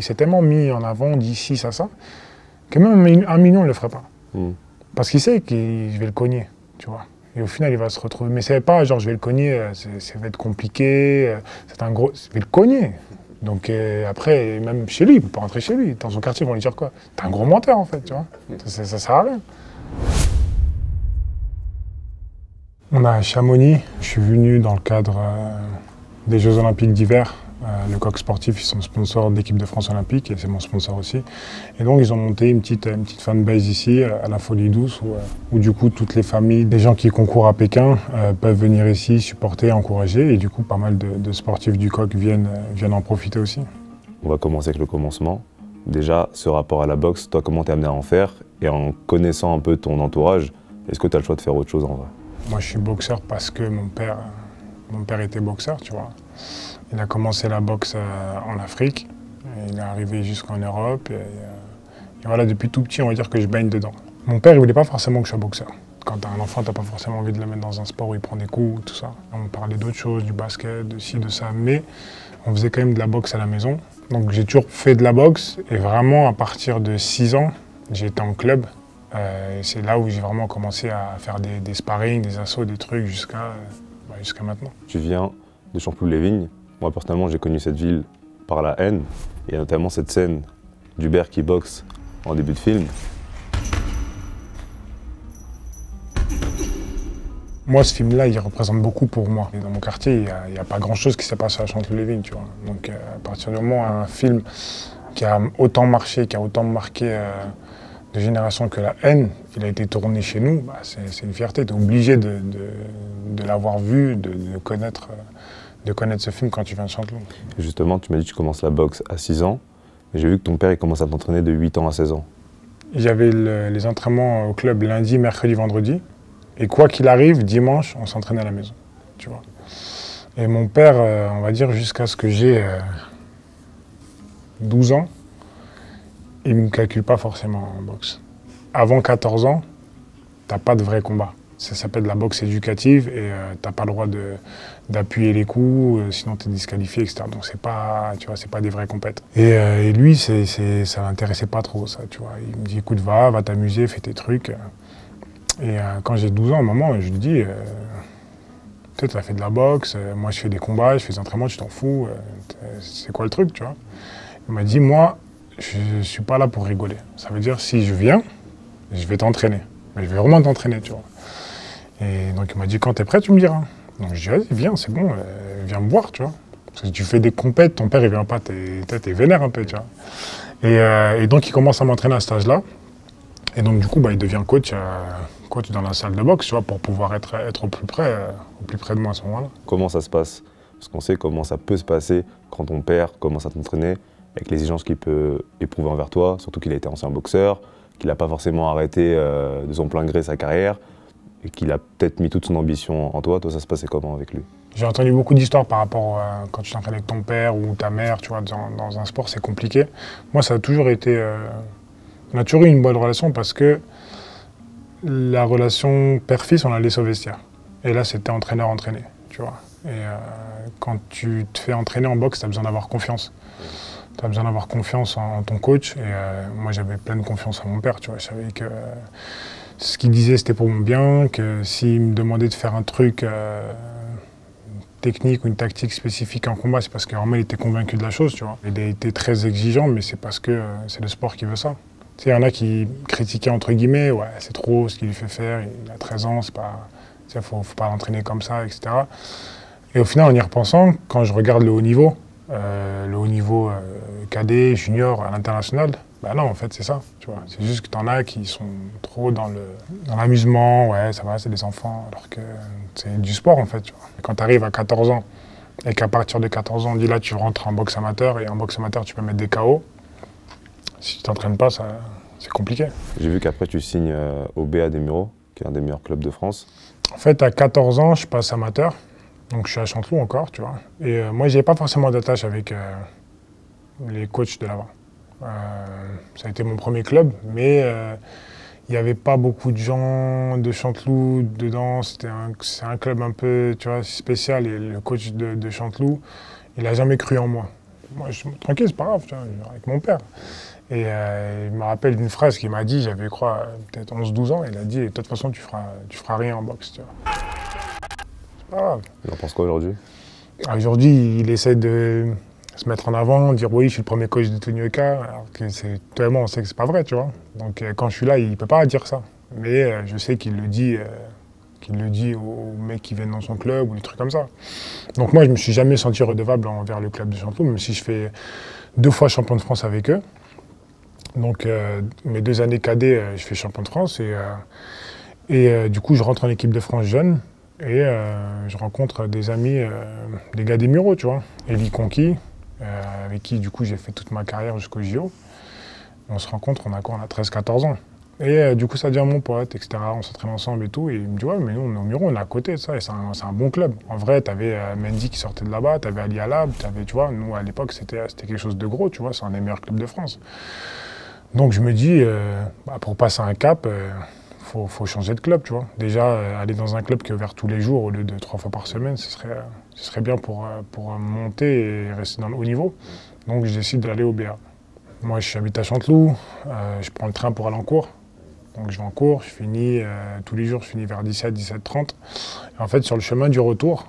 Il s'est tellement mis en avant, d'ici, ça, ça, que même un million, il ne le ferait pas. Hmm. Parce qu'il sait que je vais le cogner, tu vois. Et au final, il va se retrouver. Mais c'est pas genre, je vais le cogner, euh, ça va être compliqué, euh, c'est un gros. Je vais le cogner. Donc euh, après, même chez lui, il peut pas rentrer chez lui. Dans son quartier, ils vont lui dire quoi? T'es un gros menteur, en fait, tu vois. Ça, ça sert à rien. On a Chamonix. Je suis venu dans le cadre euh, des Jeux Olympiques d'hiver. Euh, le coq sportif, ils sont sponsors de l'équipe de France Olympique et c'est mon sponsor aussi. Et donc, ils ont monté une petite, une petite fanbase ici, euh, à la Folie Douce, où, euh, où du coup, toutes les familles, des gens qui concourent à Pékin, euh, peuvent venir ici supporter, encourager. Et du coup, pas mal de, de sportifs du coq viennent, viennent en profiter aussi. On va commencer avec le commencement. Déjà, ce rapport à la boxe, toi, comment t'es amené à en faire? Et en connaissant un peu ton entourage, est-ce que tu as le choix de faire autre chose en vrai? Moi, je suis boxeur parce que mon père, mon père était boxeur, tu vois. Il a commencé la boxe euh, en Afrique. Il est arrivé jusqu'en Europe. Et, euh, et voilà, depuis tout petit, on va dire que je baigne dedans. Mon père, il voulait pas forcément que je sois boxeur. Quand t'as un enfant, t'as pas forcément envie de le mettre dans un sport où il prend des coups, tout ça. On parlait d'autres choses, du basket, de ci, de ça. Mais on faisait quand même de la boxe à la maison. Donc j'ai toujours fait de la boxe. Et vraiment, à partir de 6 ans, été en club. Euh, c'est là où j'ai vraiment commencé à faire des, des sparring, des assauts, des trucs jusqu'à bah, jusqu'à maintenant. Tu viens de Champloup-les-Vignes. Moi, personnellement, j'ai connu cette ville par la haine. Et notamment cette scène d'Hubert qui boxe en début de film. Moi, ce film-là, il représente beaucoup pour moi. Dans mon quartier, il n'y a, pas grand-chose qui s'est passé à Chanteloup-les-Vignes, tu vois. Donc, euh, à partir du moment un film qui a autant marché, qui a autant marqué euh, de générations que la haine, il a été tourné chez nous, bah, c'est une fierté. Tu es obligé de, l'avoir vu, de, de connaître, euh, de connaître ce film quand tu viens de Chanteloup. Justement, tu m'as dit que tu commences la boxe à 6 ans. Mais j'ai vu que ton père, il commence à t'entraîner de 8 ans à 16 ans. J'avais le- les entraînements au club lundi, mercredi, vendredi. Et quoi qu'il arrive, dimanche, on s'entraînait à la maison. Tu vois. Et mon père, euh, on va dire jusqu'à ce que j'ai euh, 12 ans, il ne me calcule pas forcément en boxe. Avant 14 ans, t'as pas de vrai combat. Ça s'appelle la boxe éducative et euh, t'as pas le droit d'appuyer les coups, euh, sinon tu es disqualifié, etc. Donc c'est pas, tu pas des vrais compètes. Et, euh, lui, c'est, ça l'intéressait pas trop, ça, tu vois. Il me dit, écoute, va, va t'amuser, fais tes trucs. Et euh, quand j'ai 12 ans, moment, je lui dis, euh, tu as fait de la boxe, moi je fais des combats, je fais des entraînements, tu t'en fous, c'est quoi le truc, tu vois Il m'a dit, moi, je suis pas là pour rigoler. Ça veut dire, si je viens, je vais t'entraîner. Mais je vais vraiment t'entraîner, tu vois. Et donc il m'a dit, quand t'es prêt, tu me diras. Donc je dis, vas-y, viens, c'est bon, euh, viens me voir, tu vois. Parce que tu fais des compètes, ton père, il vient pas, t'es vénère un peu, tu vois. Et, euh, et donc il commence à m'entraîner à cet âge-là. Et donc du coup, bah, il devient coach, euh, coach dans la salle de boxe, tu vois, pour pouvoir être, être au plus près, euh, au plus près de moi à ce moment-là. Comment ça se passe? Parce qu'on sait comment ça peut se passer quand ton père commence à t'entraîner, avec les exigences qu'il peut éprouver envers toi, surtout qu'il a été ancien boxeur, qu'il n'a pas forcément arrêté de son plein gré sa carrière, et qu'il a peut-être mis toute son ambition en toi. Toi, ça se passait comment avec lui? J'ai entendu beaucoup d'histoires par rapport à quand tu t'entraînes avec ton père ou ta mère, tu vois, dans, un sport, c'est compliqué. Moi, ça a toujours été. euh, on a toujours eu une bonne relation parce que la relation père-fils, on l'a laissée au vestiaire. Et là, c'était entraîneur-entraîné, tu vois. Et euh, quand tu te fais entraîner en boxe, tu as besoin d'avoir confiance. Tu as besoin d'avoir confiance en, ton coach. Et euh, moi, j'avais pleine confiance en mon père, tu vois. Je savais que euh, ce qu'il disait, c'était pour mon bien, que s'il me demandait de faire un truc. euh, technique ou une tactique spécifique en combat, c'est parce que vraiment il était convaincu de la chose, tu vois. Il a été très exigeant, mais c'est parce que euh, c'est le sport qui veut ça. Tu sais, il y en a qui critiquaient entre guillemets, ouais, c'est trop ce qu'il lui fait faire, il a 13 ans, c'est pas, sais, faut, faut pas l'entraîner comme ça, etc. Et au final, en y repensant, quand je regarde le haut niveau, euh, le haut niveau cadet, junior, à l'international, bah non, en fait, c'est ça, tu vois. C'est juste que t'en as qui sont trop dans le dans l'amusement, ouais, ça va, c'est des enfants, alors que c'est du sport, en fait, tu vois. Et quand tu arrives à 14 ans, et qu'à partir de 14 ans, on dit là, tu rentres en boxe amateur, et en boxe amateur, tu peux mettre des KO, si tu t'entraînes pas, ça, c'est compliqué. J'ai vu qu'après, tu signes euh, au BA des Mureaux, qui est un des meilleurs clubs de France. En fait, à 14 ans, je passe amateur. Donc, je suis à Chanteloup encore, tu vois. Et euh, moi, j'ai pas forcément d'attache avec euh, les coachs de là-bas. Euh, ça a été mon premier club, mais euh, il n'y avait pas beaucoup de gens de Chanteloup dedans. C'était un, c'est un club un peu, tu vois, spécial. Et le coach de, de Chanteloup, il a jamais cru en moi. moi, je suis tranquille, c'est pas grave, tu vois, avec mon père. Et euh, il me rappelle d'une phrase qu'il m'a dit, j'avais, quoi, peut-être 11-12 ans, il a dit, de toute façon, tu feras, tu feras rien en boxe, tu vois. C'est pas grave. Il en pense quoi aujourd'hui? Ah, Aujourd'hui, il essaie de se mettre en avant, dire oui, je suis le premier coach de Tony Oka, alors que c'est tellement, on sait que c'est pas vrai, tu vois. Donc euh, quand je suis là, il peut pas dire ça. Mais euh, je sais qu'il le dit, euh, qu'il le dit aux mecs qui viennent dans son club ou des trucs comme ça. Donc moi, je me suis jamais senti redevable envers le club de Chanteloup, même si je fais deux fois champion de France avec eux. Donc mes deux années cadets, je fais champion de France et, et du coup, je rentre en équipe de France jeune. Et je rencontre des amis, des gars des Mureaux, tu vois. Elie Conqui, euh, avec qui du coup j'ai fait toute ma carrière jusqu'au JO. On se rencontre, on a quoi? On a 13-14 ans. Et euh, du coup ça devient mon pote, etc. On s'entraîne ensemble et tout. Et il me dit ouais mais nous on est au Muro, on est à côté de ça et c'est un, bon club. En vrai, t'avais euh, Mendy qui sortait de là-bas, t'avais Ali Alab, t'avais, tu vois, nous à l'époque c'était quelque chose de gros, tu vois, c'est un des meilleurs clubs de France. Donc je me dis, euh, bah, pour passer un cap, faut, faut changer de club, tu vois. Déjà, aller dans un club qui est ouvert tous les jours au lieu de trois fois par semaine, ce serait, ce serait bien pour, euh, pour euh, monter et rester dans le haut niveau. Donc je décide d'aller au BA. Moi, je habite à Chanteloup, euh, je prends le train pour aller en cours. Donc je vais en cours, je finis tous les jours, je finis vers 17, 17h30. Et en fait, sur le chemin du retour,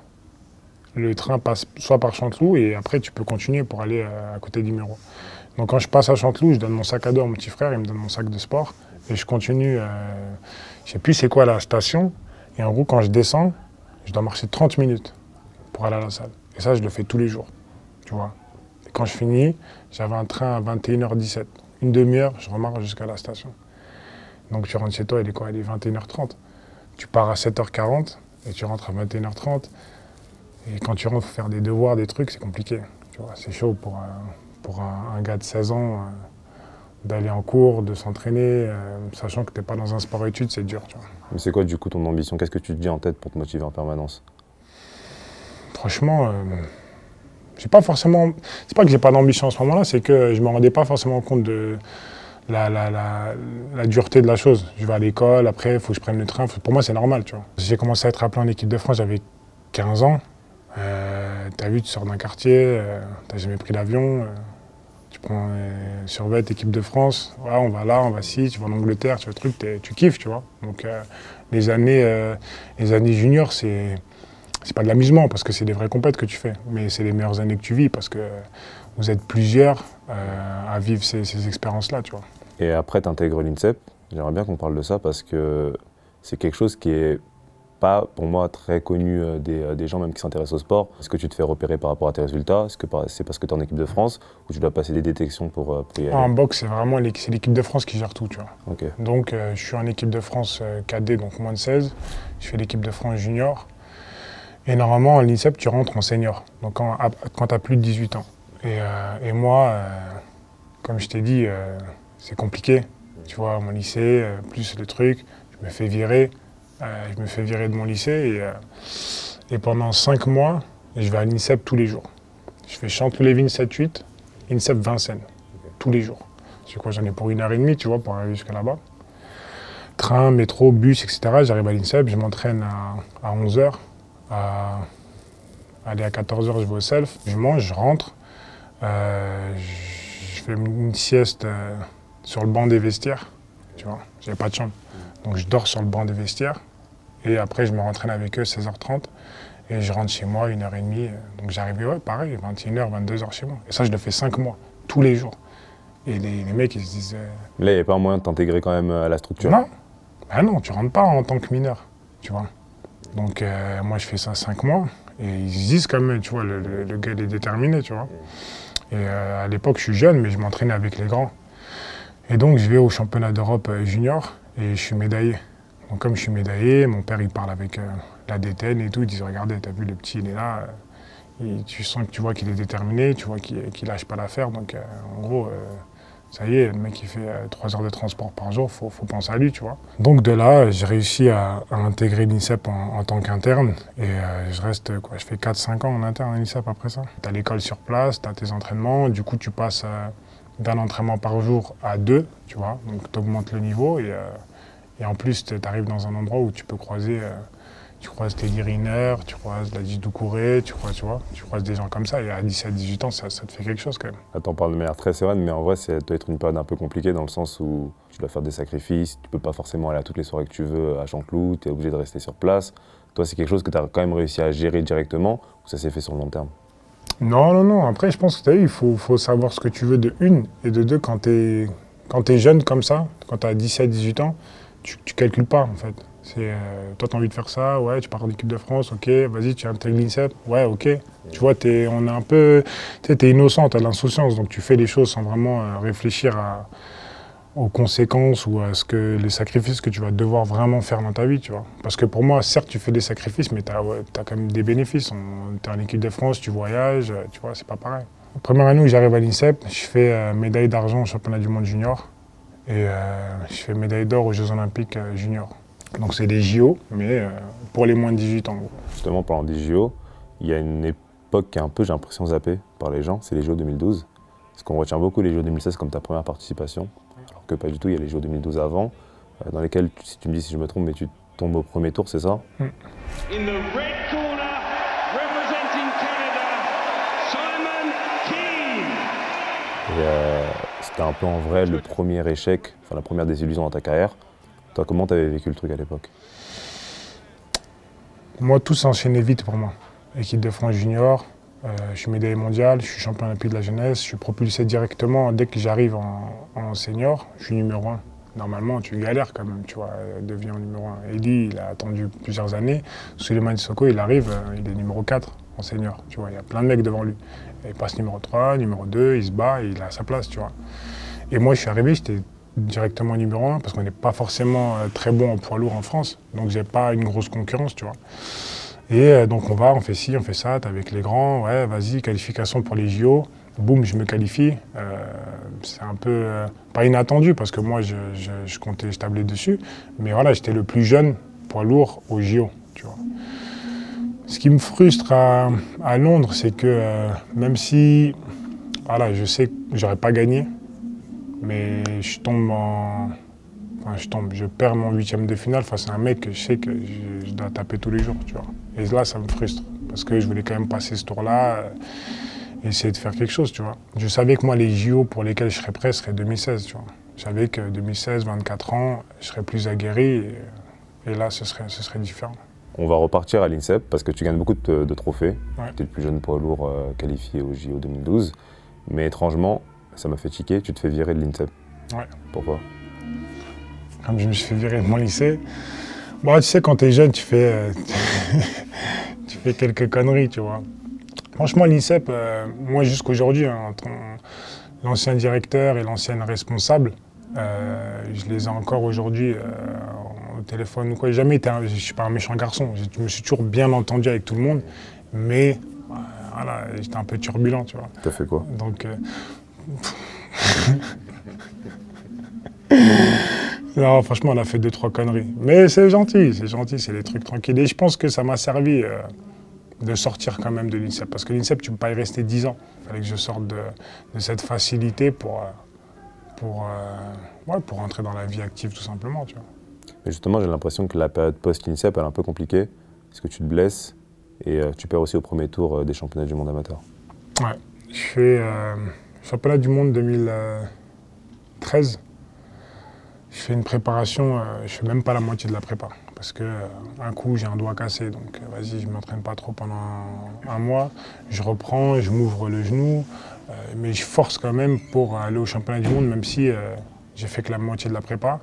le train passe soit par Chanteloup et après tu peux continuer pour aller à côté d'Imuro. Donc quand je passe à Chanteloup, je donne mon sac à dos à mon petit frère, il me donne mon sac de sport et je continue. Euh, je sais plus c'est quoi la station. Et en gros, quand je descends, je dois marcher 30 minutes pour à la salle. Et ça, je le fais tous les jours, tu vois. Et quand je finis, j'avais un train à 21h17. Une demi-heure, je remarche jusqu'à la station. Donc tu rentres chez toi, il est quoi? Il est 21h30. Tu pars à 7h40 et tu rentres à 21h30. Et quand tu rentres, faut faire des devoirs, des trucs, c'est compliqué. C'est chaud pour, un, pour un, gars de 16 ans euh, d'aller en cours, de s'entraîner, euh, sachant que tu n'es pas dans un sport-études, c'est dur. Mais c'est quoi du coup ton ambition? Qu'est-ce que tu te dis en tête pour te motiver en permanence? Franchement, euh, j'ai pas forcément. C'est pas que j'ai pas d'ambition en ce moment-là, c'est que je me rendais pas forcément compte de la, dureté de la chose. Je vais à l'école, après, il faut que je prenne le train. Pour moi, c'est normal, tu vois. J'ai commencé à être appelé en équipe de France, j'avais 15 ans. Euh, t'as vu, tu sors d'un quartier, euh, t'as jamais pris l'avion. euh, tu prends euh, survêt équipe de France, ouais, on va là, on va ci, tu vas en Angleterre, tu vois, le truc, tu kiffes, tu vois. Donc euh, les années, les années juniors, c'est c'est pas de l'amusement parce que c'est des vraies compètes que tu fais, mais c'est les meilleures années que tu vis parce que vous êtes plusieurs euh, à vivre ces, ces expériences-là, tu vois. Et après, tu intègres l'INSEP. J'aimerais bien qu'on parle de ça parce que c'est quelque chose qui est pas, pour moi, très connu euh, des, euh, des gens même qui s'intéressent au sport. Est-ce que tu te fais repérer par rapport à tes résultats? Est-ce que c'est parce que tu es en équipe de France ou tu dois passer des détections pour, pour y aller? En boxe, c'est vraiment l'équipe de France qui gère tout, tu vois. Donc euh, je suis en équipe de France euh, cadet, donc moins de 16. Je fais l'équipe de France junior. Et normalement, à l'INSEP, tu rentres en senior, donc quand, tu as plus de 18 ans. Et, euh, moi, euh, comme je t'ai dit, euh, c'est compliqué. Tu vois, mon lycée, plus le truc, je me fais virer. je me fais virer de mon lycée et, et pendant 5 mois, je vais à l'INSEP tous les jours. Je fais Chanteloup-Lévin 7-8, INSEP Vincennes, tous les jours. C'est quoi, j'en ai pour une heure et demie, tu vois, pour arriver jusqu'à là-bas. Train, métro, bus, etc. J'arrive à l'INSEP, je m'entraîne à 11h. À, aller à 14h, je vais au self, je mange, je rentre. Euh, je, fais une sieste euh, sur le banc des vestiaires, tu vois. J'avais pas de chambre. Donc je dors sur le banc des vestiaires. Et après, je me rentraîne avec eux 16h30. Et je rentre chez moi, une heure et demie. Donc j'arrivais, ouais, pareil, 21h, 22h chez moi. Et ça, je le fais 5 mois, tous les jours. Et les, les mecs, ils se disent. euh, là, il n'y a pas un moyen de t'intégrer quand même à la structure? Non. Ah non, tu rentres pas en tant que mineur, tu vois. Donc euh, moi je fais ça cinq mois et ils se disent quand même, tu vois, le, gars il est déterminé, tu vois. Et euh, à l'époque je suis jeune mais je m'entraînais avec les grands. Et donc je vais au championnat d'Europe euh, junior et je suis médaillé. Donc comme je suis médaillé, mon père il parle avec la détaine et tout, ils disent regardez, t'as vu le petit il est là, tu sens que tu vois qu'il est déterminé, tu vois qu'il lâche pas l'affaire. Donc en gros, ça y est, le mec il fait euh, 3 heures de transport par jour, faut, faut penser à lui, tu vois. Donc de là, j'ai réussi à, intégrer l'INSEP en, tant qu'interne et euh, je reste, quoi, je fais 4-5 ans en interne à l'INSEP après ça. Tu as l'école sur place, tu as tes entraînements, du coup tu passes euh, d'un entraînement par jour à deux, tu vois, donc tu augmentes le niveau et, et en plus tu arrives dans un endroit où tu peux croiser, tu croises Teddy Riner, tu croises Ladji Doucouré, tu croises, tu vois, tu croises des gens comme ça. Et à 17-18 ans, ça, ça, te fait quelque chose quand même. Là, t'en parles de manière très sereine, mais en vrai, ça doit être une période un peu compliquée dans le sens où tu dois faire des sacrifices, tu peux pas forcément aller à toutes les soirées que tu veux à Chanteloup, tu es obligé de rester sur place. Toi, c'est quelque chose que tu as quand même réussi à gérer directement ou ça s'est fait sur le long terme? Non, non, non. Après, je pense que tu as il faut, faut savoir ce que tu veux de une et de deux quand tu es, quand es jeune comme ça, quand tu as 17-18 ans, tu, tu calcules pas en fait. Euh, toi, tu as envie de faire ça, ouais, tu pars en équipe de France, ok, vas-y, tu intègres l'INSEP, ouais, ok. Tu vois, on est un peu. Tu es innocent, tu as l'insouciance, donc tu fais les choses sans vraiment euh, réfléchir aux conséquences ou à ce que les sacrifices que tu vas devoir vraiment faire dans ta vie, tu vois. Parce que pour moi, certes, tu fais des sacrifices, mais tu as, quand même des bénéfices. Tu es en équipe de France, tu voyages, tu vois, c'est pas pareil. Première année où j'arrive à l'INSEP, je fais euh, médaille d'argent au championnat du monde junior et je fais médaille d'or aux Jeux olympiques juniors. Donc c'est des JO, mais euh, pour les moins de 18 ans. Justement, pendant des JO, il y a une époque qui est un peu, j'ai l'impression, zappée par les gens, c'est les JO 2012. Parce qu'on retient beaucoup les JO 2016 comme ta première participation, alors que pas du tout, il y a les JO 2012 avant, euh, dans lesquels, si tu me dis si je me trompe, mais tu tombes au premier tour, c'est ça? Mm. Et euh, c'était un peu en vrai le premier échec, enfin la première désillusion dans ta carrière. Toi, comment tu avais vécu le truc à l'époque Moi, tout s'est enchaîné vite pour moi. Équipe de France junior, euh, je suis médaillé mondial, je suis champion olympique de la jeunesse, je suis propulsé directement dès que j'arrive en, senior, je suis numéro un. Normalement, tu galères quand même, tu vois, devenir numéro un. Eddie, il a attendu plusieurs années. Suleiman Soko, il arrive, euh, il est numéro 4 en senior, tu vois, il y a plein de mecs devant lui. Il passe numéro 3, numéro 2, il se bat, il a sa place, tu vois. Et moi, je suis arrivé, j'étais directement numéro 1 parce qu'on n'est pas forcément euh, très bon en poids lourd en France. Donc j'ai pas une grosse concurrence, tu vois. Et euh, donc on va, on fait ci, on fait ça, t'es avec les grands, ouais, vas-y, qualification pour les JO. Boum, je me qualifie. Euh, c'est un peu pas inattendu parce que moi je, comptais, je tablais dessus. Mais voilà, j'étais le plus jeune poids lourd aux JO, tu vois. Ce qui me frustre à, à Londres, c'est que même si voilà, je sais que j'aurais pas gagné, mais je tombe en. Enfin, je tombe, je perds mon huitième de finale face à un mec que je sais que je, dois taper tous les jours, tu vois. Et là, ça me frustre. Parce que je voulais quand même passer ce tour-là, euh, essayer de faire quelque chose, tu vois. Je savais que moi, les JO pour lesquels je serais prêt seraient 2016, tu vois. Je savais que 2016, 24 ans, je serais plus aguerri. Et, là, ce serait, ce serait différent. On va repartir à l'INSEP parce que tu gagnes beaucoup de, trophées. Tu es le plus jeune poids lourd euh, qualifié au JO 2012. Mais étrangement, ça m'a fait tiquer, tu te fais virer de l'INSEP. Ouais. Pourquoi? Comme je me suis fait virer de mon lycée. Bon, tu sais, quand tu es jeune, tu fais, euh, tu fais quelques conneries, tu vois. Franchement, l'INSEP, euh, moi jusqu'aujourd'hui, hein, l'ancien directeur et l'ancienne responsable, euh, je les ai encore aujourd'hui au téléphone ou quoi. Jamais été, je suis pas un méchant garçon. Je me suis toujours bien entendu avec tout le monde, mais voilà, j'étais un peu turbulent, tu vois. T'as fait quoi? Donc, non, franchement, on a fait deux, trois conneries. Mais c'est gentil, c'est gentil, c'est des trucs tranquilles. Et je pense que ça m'a servi euh, de sortir quand même de l'INSEP. Parce que l'INSEP, tu ne peux pas y rester dix ans. Il fallait que je sorte de, cette facilité pour, euh, pour, euh, pour entrer dans la vie active, tout simplement. Tu vois. Mais justement, j'ai l'impression que la période post-INSEP, elle est un peu compliquée. Parce que tu te blesses et tu perds aussi au premier tour des championnats du monde amateur. Ouais, je fais championnat du monde 2013, je fais une préparation, euh, je fais même pas la moitié de la prépa. Parce que euh, un coup, j'ai un doigt cassé, donc euh, vas-y, je ne m'entraîne pas trop pendant un, mois. Je reprends, je m'ouvre le genou, mais je force quand même pour aller au championnat du monde, même si j'ai fait que la moitié de la prépa.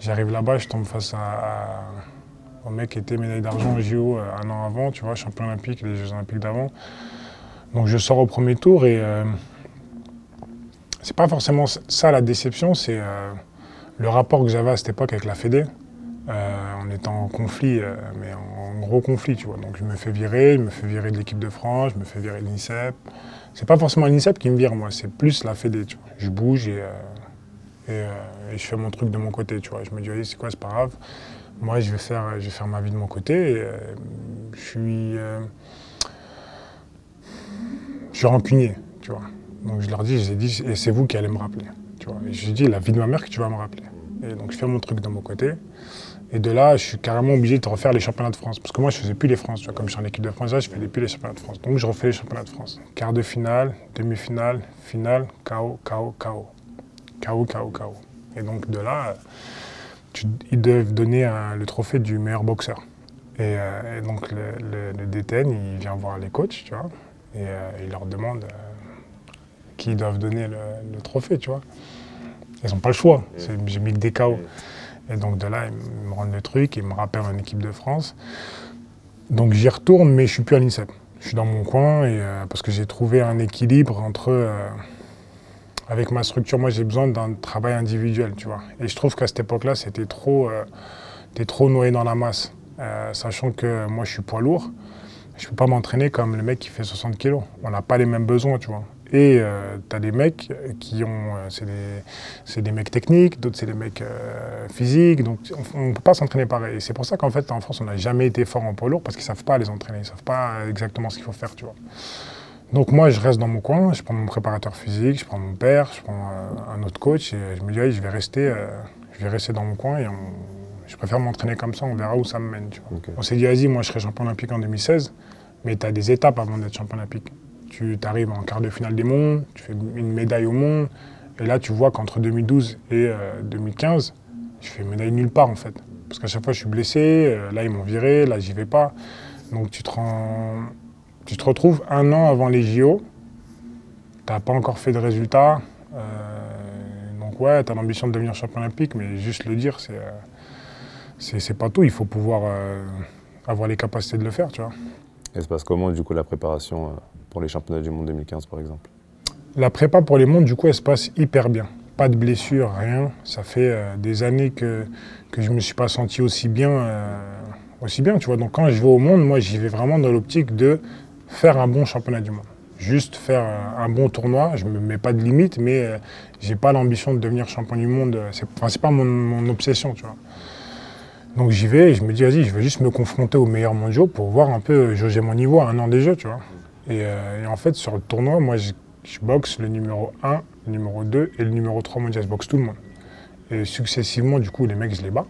J'arrive là-bas, je tombe face à, au mec qui était médaille d'argent au JO un an avant, tu vois, champion olympique, les Jeux olympiques d'avant. Donc je sors au premier tour et c'est pas forcément ça la déception, c'est euh, le rapport que j'avais à cette époque avec la Fédé. Euh, on en conflit, euh, mais en, gros conflit, tu vois. Donc je me fais virer, je me fais virer de l'équipe de France, je me fais virer de l'INSEP. C'est pas forcément l'INSEP qui me vire, moi, c'est plus la Fédé, tu vois. Je bouge et, je fais mon truc de mon côté, tu vois. Je me dis, allez, c'est quoi, c'est pas grave. Moi, je vais faire, je vais faire ma vie de mon côté. Et, je suis, je suis rancunier, tu vois. Donc je leur dis, j'ai dit, et c'est vous qui allez me rappeler. Tu vois. Et je dis, la vie de ma mère que tu vas me rappeler. Et donc je fais mon truc de mon côté. Et de là, je suis carrément obligé de refaire les championnats de France. Parce que moi, je faisais plus les France. Tu vois, comme je suis en équipe de France, là, je faisais plus les championnats de France. Donc je refais les championnats de France. Quart de finale, demi-finale, finale, KO, KO, KO. KO, KO, KO. Et donc de là, ils doivent donner un- le trophée du meilleur boxeur. Et, euh, donc le DTN, il vient voir les coachs, tu vois, et euh, il leur demande euh, qui doivent donner le, le trophée, tu vois. Ils n'ont pas le choix, C'est- j'ai mis que des KO. Et donc de là, ils me rendent le truc, ils me rappellent en équipe de France. Donc j'y retourne, mais je suis plus à l'INSEP. Je suis dans mon coin et, euh, parce que j'ai trouvé un équilibre entre. euh, avec ma structure, moi j'ai besoin d'un travail individuel, tu vois. Et je trouve qu'à cette époque-là, c'était trop, euh, trop noyé dans la masse. Sachant que moi je suis poids lourd, je peux pas m'entraîner comme le mec qui fait 60 kilos. On n'a pas les mêmes besoins, tu vois. Et euh, tu as des mecs qui ont. euh, c'est des, des mecs techniques, d'autres c'est des mecs euh, physiques. Donc on ne peut pas s'entraîner pareil. C'est pour ça qu'en fait en France on n'a jamais été fort en poids lourd parce qu'ils savent pas les entraîner. Ils savent pas exactement ce qu'il faut faire, tu vois. Donc moi je reste dans mon coin, je prends mon préparateur physique, je prends mon père, je prends euh, un autre coach et je me dis je vais rester, euh, je vais rester dans mon coin et on- je préfère m'entraîner comme ça, on verra où ça me mène. Tu vois. Ok. On s'est dit vas-y, moi je serai champion olympique en 2016, mais tu as des étapes avant d'être champion olympique. Tu arrives en quart de finale des mondes, tu fais une médaille au monde, et là tu vois qu'entre 2012 et euh, 2015, je fais médaille nulle part en fait. Parce qu'à chaque fois je suis blessé, euh, là ils m'ont viré, là j'y vais pas. Donc tu te rends tu te retrouves un an avant les JO, tu n'as pas encore fait de résultats. euh, donc ouais, tu as l'ambition de devenir champion olympique, mais juste le dire, c'est euh, c'est pas tout. Il faut pouvoir euh, avoir les capacités de le faire, tu vois. Et se passe comment du coup la préparation euh, pour les championnats du monde 2015 par exemple La prépa pour les mondes, du coup, elle se passe hyper bien. Pas de blessures, rien. Ça fait euh, des années que, que je ne me suis pas senti aussi bien, euh, aussi bien, tu vois. Donc quand je vais au monde, moi, j'y vais vraiment dans l'optique de faire un bon championnat du monde. Juste faire euh, un bon tournoi. Je ne me mets pas de limite, mais j'ai pas l'ambition de devenir champion du monde. Enfin, c'est pas mon, mon obsession, tu vois. Donc j'y vais et je me dis, vas-y, je vais juste me confronter aux meilleurs mondiaux pour voir un peu, jauger mon niveau à un an des Jeux, tu vois. Et, euh, et en fait, sur le tournoi, moi, je, je boxe le numéro 1, le numéro 2 et le numéro 3 mondial. Je boxe tout le monde. Et successivement, du coup, les mecs, je les bats.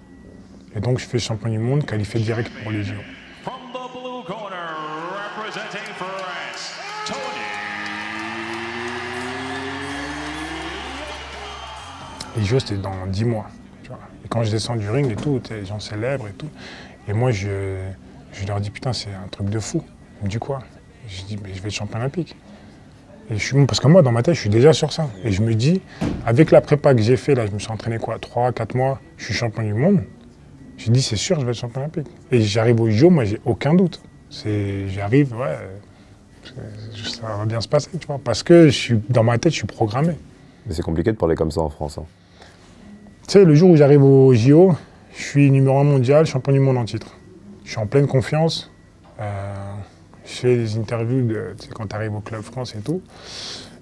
Et donc, je fais champion du monde, qualifié direct pour les JO. Les JO, c'était dans 10 mois. tu vois. Et quand je descends du ring et tout, les gens célèbrent et tout. Et moi, je, je leur dis, putain, c'est un truc de fou. Disent quoi? Je dis, mais je vais être champion olympique. Et je suis, parce que moi, dans ma tête, je suis déjà sur ça. Et je me dis, avec la prépa que j'ai fait, là, je me suis entraîné quoi 3, 4 mois, je suis champion du monde. Je dis, c'est sûr, je vais être champion olympique. Et j'arrive au JO, moi, j'ai aucun doute. J'arrive, ouais, ça va bien se passer, tu vois. Parce que je suis, dans ma tête, je suis programmé. Mais c'est compliqué de parler comme ça en France. hein. Tu sais, le jour où j'arrive au JO, je suis numéro un mondial, champion du monde en titre. Je suis en pleine confiance. Euh, je fais des interviews quand tu arrives au Club France et tout.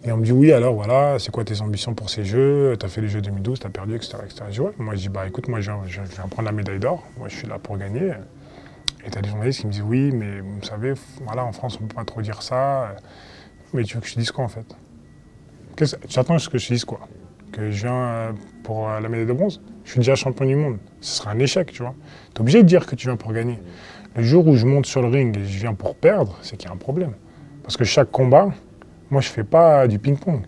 Et on me dit, oui, alors voilà, c'est quoi tes ambitions pour ces Jeux? Tu as fait les Jeux 2012, tu as perdu, etc. Moi, je dis, bah écoute, moi, je, viens prendre la médaille d'or. Moi, je suis là pour gagner. Et tu as des journalistes qui me disent, oui, mais vous savez, voilà, en France, on ne peut pas trop dire ça. Mais tu veux que je te dise quoi, en fait? Qu'est-ce- Tu attends ce que je te dise quoi? Que je viens euh, pour euh, la médaille de bronze? Je suis déjà champion du monde. Ce sera un échec, tu vois. Tu es obligé de dire que tu viens pour gagner. Le jour où je monte sur le ring et je viens pour perdre, c'est qu'il y a un problème. Parce que chaque combat, moi, je fais pas du ping-pong.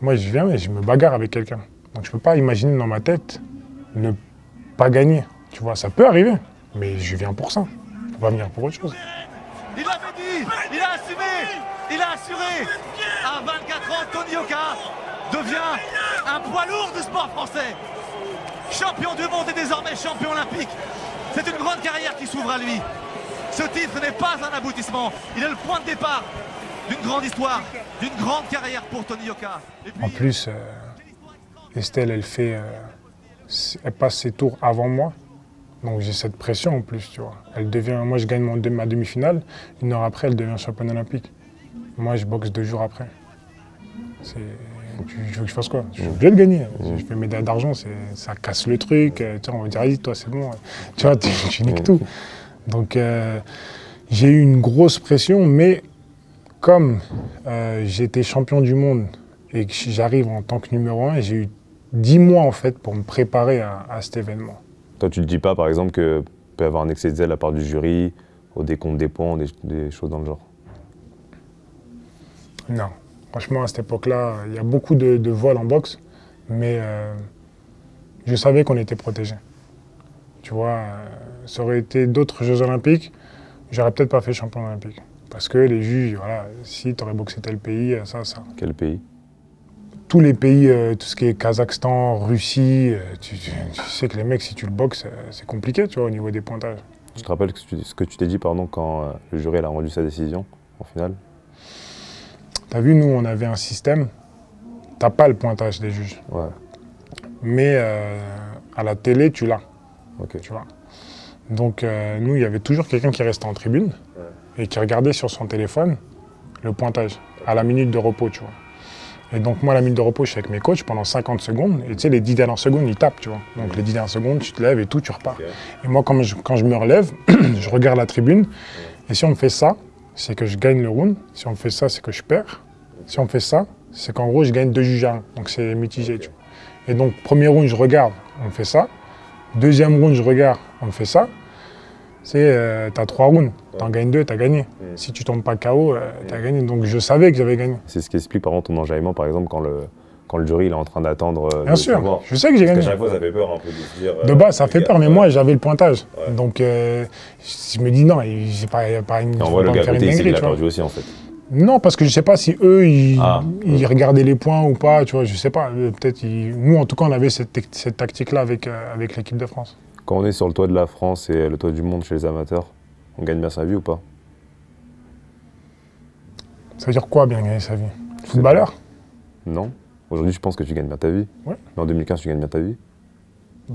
Moi, je viens et je me bagarre avec quelqu'un. Donc, je peux pas imaginer dans ma tête ne pas gagner. Tu vois, ça peut arriver, mais je viens pour ça. Je peux pas venir pour autre chose. Il l'avait dit, il a assumé, il a assuré. À 24 ans, Tony Oka devient un poids lourd du sport français. Champion du monde et désormais champion olympique. C'est une grande carrière qui s'ouvre à lui. Ce titre n'est pas un aboutissement, il est le point de départ d'une grande histoire, d'une grande carrière pour Tony Oka. Et puis- En plus, euh, Estelle, elle fait, euh, elle passe ses tours avant moi. Donc j'ai cette pression en plus, tu vois. Elle devient, moi je gagne mon, ma demi-finale, une heure après, elle devient championne olympique. Moi, je boxe deux jours après. C'est, tu, tu veux que je fasse quoi? Je suis obligé de gagner. Je fais médaille d'argent, ça casse le truc. euh, Tu vois, on va dire, vas-y, toi, c'est bon. Tu vois, tu, tu niques tout. Donc euh, j'ai eu une grosse pression, mais comme euh, j'étais champion du monde et que j'arrive en tant que numéro un, j'ai eu dix mois en fait pour me préparer à, à cet événement. Toi, tu te dis pas, par exemple, que peut y avoir un excès de zèle à part du jury, au décompte des points, des, des choses dans le genre? Non. Franchement, à cette époque-là, il y a beaucoup de, de vols en boxe, mais euh, je savais qu'on était protégé. Tu vois, euh, ça aurait été d'autres Jeux Olympiques, j'aurais peut-être pas fait champion olympique. Parce que les juges, voilà, si tu aurais boxé tel pays, euh, ça, ça. Quel pays? Tous les pays, euh, tout ce qui est Kazakhstan, Russie, tu, tu- tu sais que les mecs, si tu le boxes, c'est compliqué, tu vois, au niveau des pointages. Tu te rappelles ce que tu- t'es dit pardon, quand le jury a rendu sa décision, en finale? T'as vu, nous, on avait un système, t'as pas le pointage des juges, Ouais, mais euh, à la télé, tu l'as. ok. tu vois. Donc euh, nous, il y avait toujours quelqu'un qui restait en tribune et qui regardait sur son téléphone le pointage à la minute de repos, tu vois. Et donc moi, à la minute de repos, je suis avec mes coachs pendant 50 secondes. Et tu sais, les 10 dernières secondes, ils tapent, tu vois. Donc les 10 dernières secondes, tu te lèves et tout, tu repars. Et moi, quand je, quand je me relève, je regarde la tribune. Et si on me fait ça, c'est que je gagne le round. Si on fait ça, c'est que je perds. Si on fait ça, c'est qu'en gros, je gagne deux juges à un. Donc c'est mitigé, tu vois. Et donc, premier round, je regarde, on fait ça. Deuxième round, je regarde, on fait ça. C'est, euh, t'as trois rounds, t'en gagnes deux, t'as gagné. Si tu tombes pas KO, euh, t'as gagné. Donc je savais que j'avais gagné. C'est ce qui explique par exemple ton enjaillement, par exemple, quand le, quand le jury il est en train d'attendre. euh, Bien sûr, je sais que j'ai gagné. chaque fois, ça fait peur un peu de dire. De euh, base, ça fait peur, mais ouais. moi, j'avais le pointage. Ouais. Donc, euh, je me dis non, il- c'est pas, pas une. Vrai, pas le gars côté, il a perdu aussi en fait. Non, parce que je sais pas si eux, ils, Ah, ils regardaient les points ou pas, tu vois, je sais pas. Euh, Peut-être, nous, en tout cas, on avait cette, tactique-là avec, euh, avec l'équipe de France. Quand on est sur le toit de la France et le toit du monde chez les amateurs, on gagne bien sa vie ou pas? Ça veut dire quoi, bien gagner sa vie? Footballeur? Non Aujourd'hui, je pense que tu gagnes bien ta vie. Ouais. Mais en 2015, tu gagnes bien ta vie.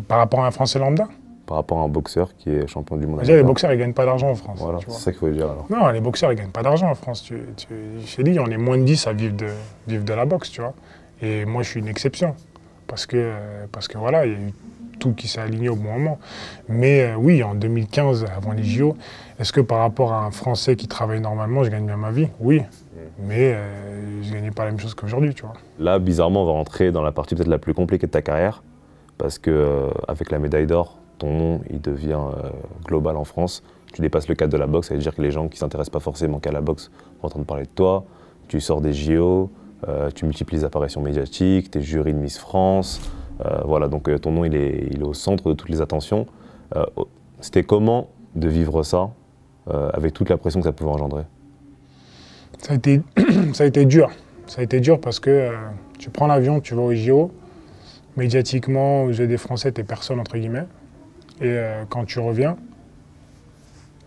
Par rapport à un Français lambda Par rapport à un boxeur qui est champion du monde. Les boxeurs, ils gagnent pas d'argent en France. Voilà, c'est ça qu'il faut dire alors. Non, les boxeurs, ils gagnent pas d'argent en France. Tu, tu, je t'ai dit, on est moins de 10 à vivre de, vivre de la boxe, tu vois. Et moi, je suis une exception. Parce que, parce que voilà, il y a eu tout qui s'est aligné au bon moment. Mais euh, oui, en 2015, avant les JO, est-ce que par rapport à un Français qui travaille normalement, je gagne bien ma vie? Oui. Mais euh, je gagnais pas la même chose qu'aujourd'hui, tu vois. Là, bizarrement, on va rentrer dans la partie peut-être la plus compliquée de ta carrière, parce que euh, avec la médaille d'or, ton nom il devient euh, global en France. Tu dépasses le cadre de la boxe, ça veut dire que les gens qui s'intéressent pas forcément qu'à la boxe vont entendre parler de toi. Tu sors des JO, euh, tu multiplies les apparitions médiatiques, tu es jury de Miss France. voilà, donc ton nom il est, il est au centre de toutes les attentions. Euh, C'était comment de vivre ça avec toute la pression que ça pouvait engendrer? Ça a été, ça a été dur. Ça a été dur parce que euh, tu prends l'avion, tu vas au JO. Médiatiquement, aux yeux des Français, t'es personne, entre guillemets. Et euh, quand tu reviens,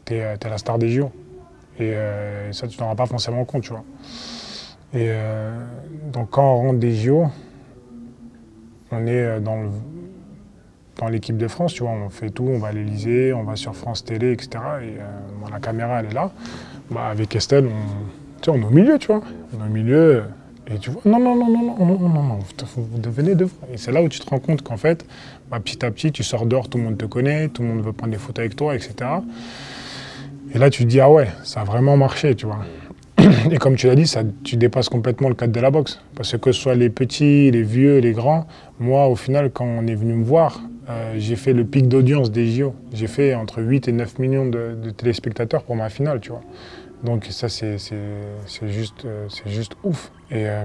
t'es euh, t'es la star des JO. Et ça, tu t'en rends pas forcément compte, tu vois. Et donc, quand on rentre des JO, on est dans dans l'équipe de France, tu vois, on fait tout, on va à l'Elysée, on va sur France Télé, etc. Et la caméra, elle est là. Bah, avec Estelle, on, tu on est au milieu, tu vois. On est au milieu. Et tu vois, non, non, non, non, non, non, non, non, vous, vous devenez devant. Et c'est là où tu te rends compte qu'en fait, bah, petit à petit, tu sors dehors, tout le monde te connaît, tout le monde veut prendre des photos avec toi, etc. Et là, tu te dis, ah ouais, ça a vraiment marché, tu vois. Et comme tu l'as dit, ça, tu dépasses complètement le cadre de la boxe. Parce que ce soit les petits, les vieux, les grands, moi, au final, quand on est venu me voir, euh, j'ai fait le pic d'audience des JO. J'ai fait entre 8 et 9 millions de, de téléspectateurs pour ma finale, tu vois. Donc ça, c'est juste, euh, c'est juste ouf. Et euh,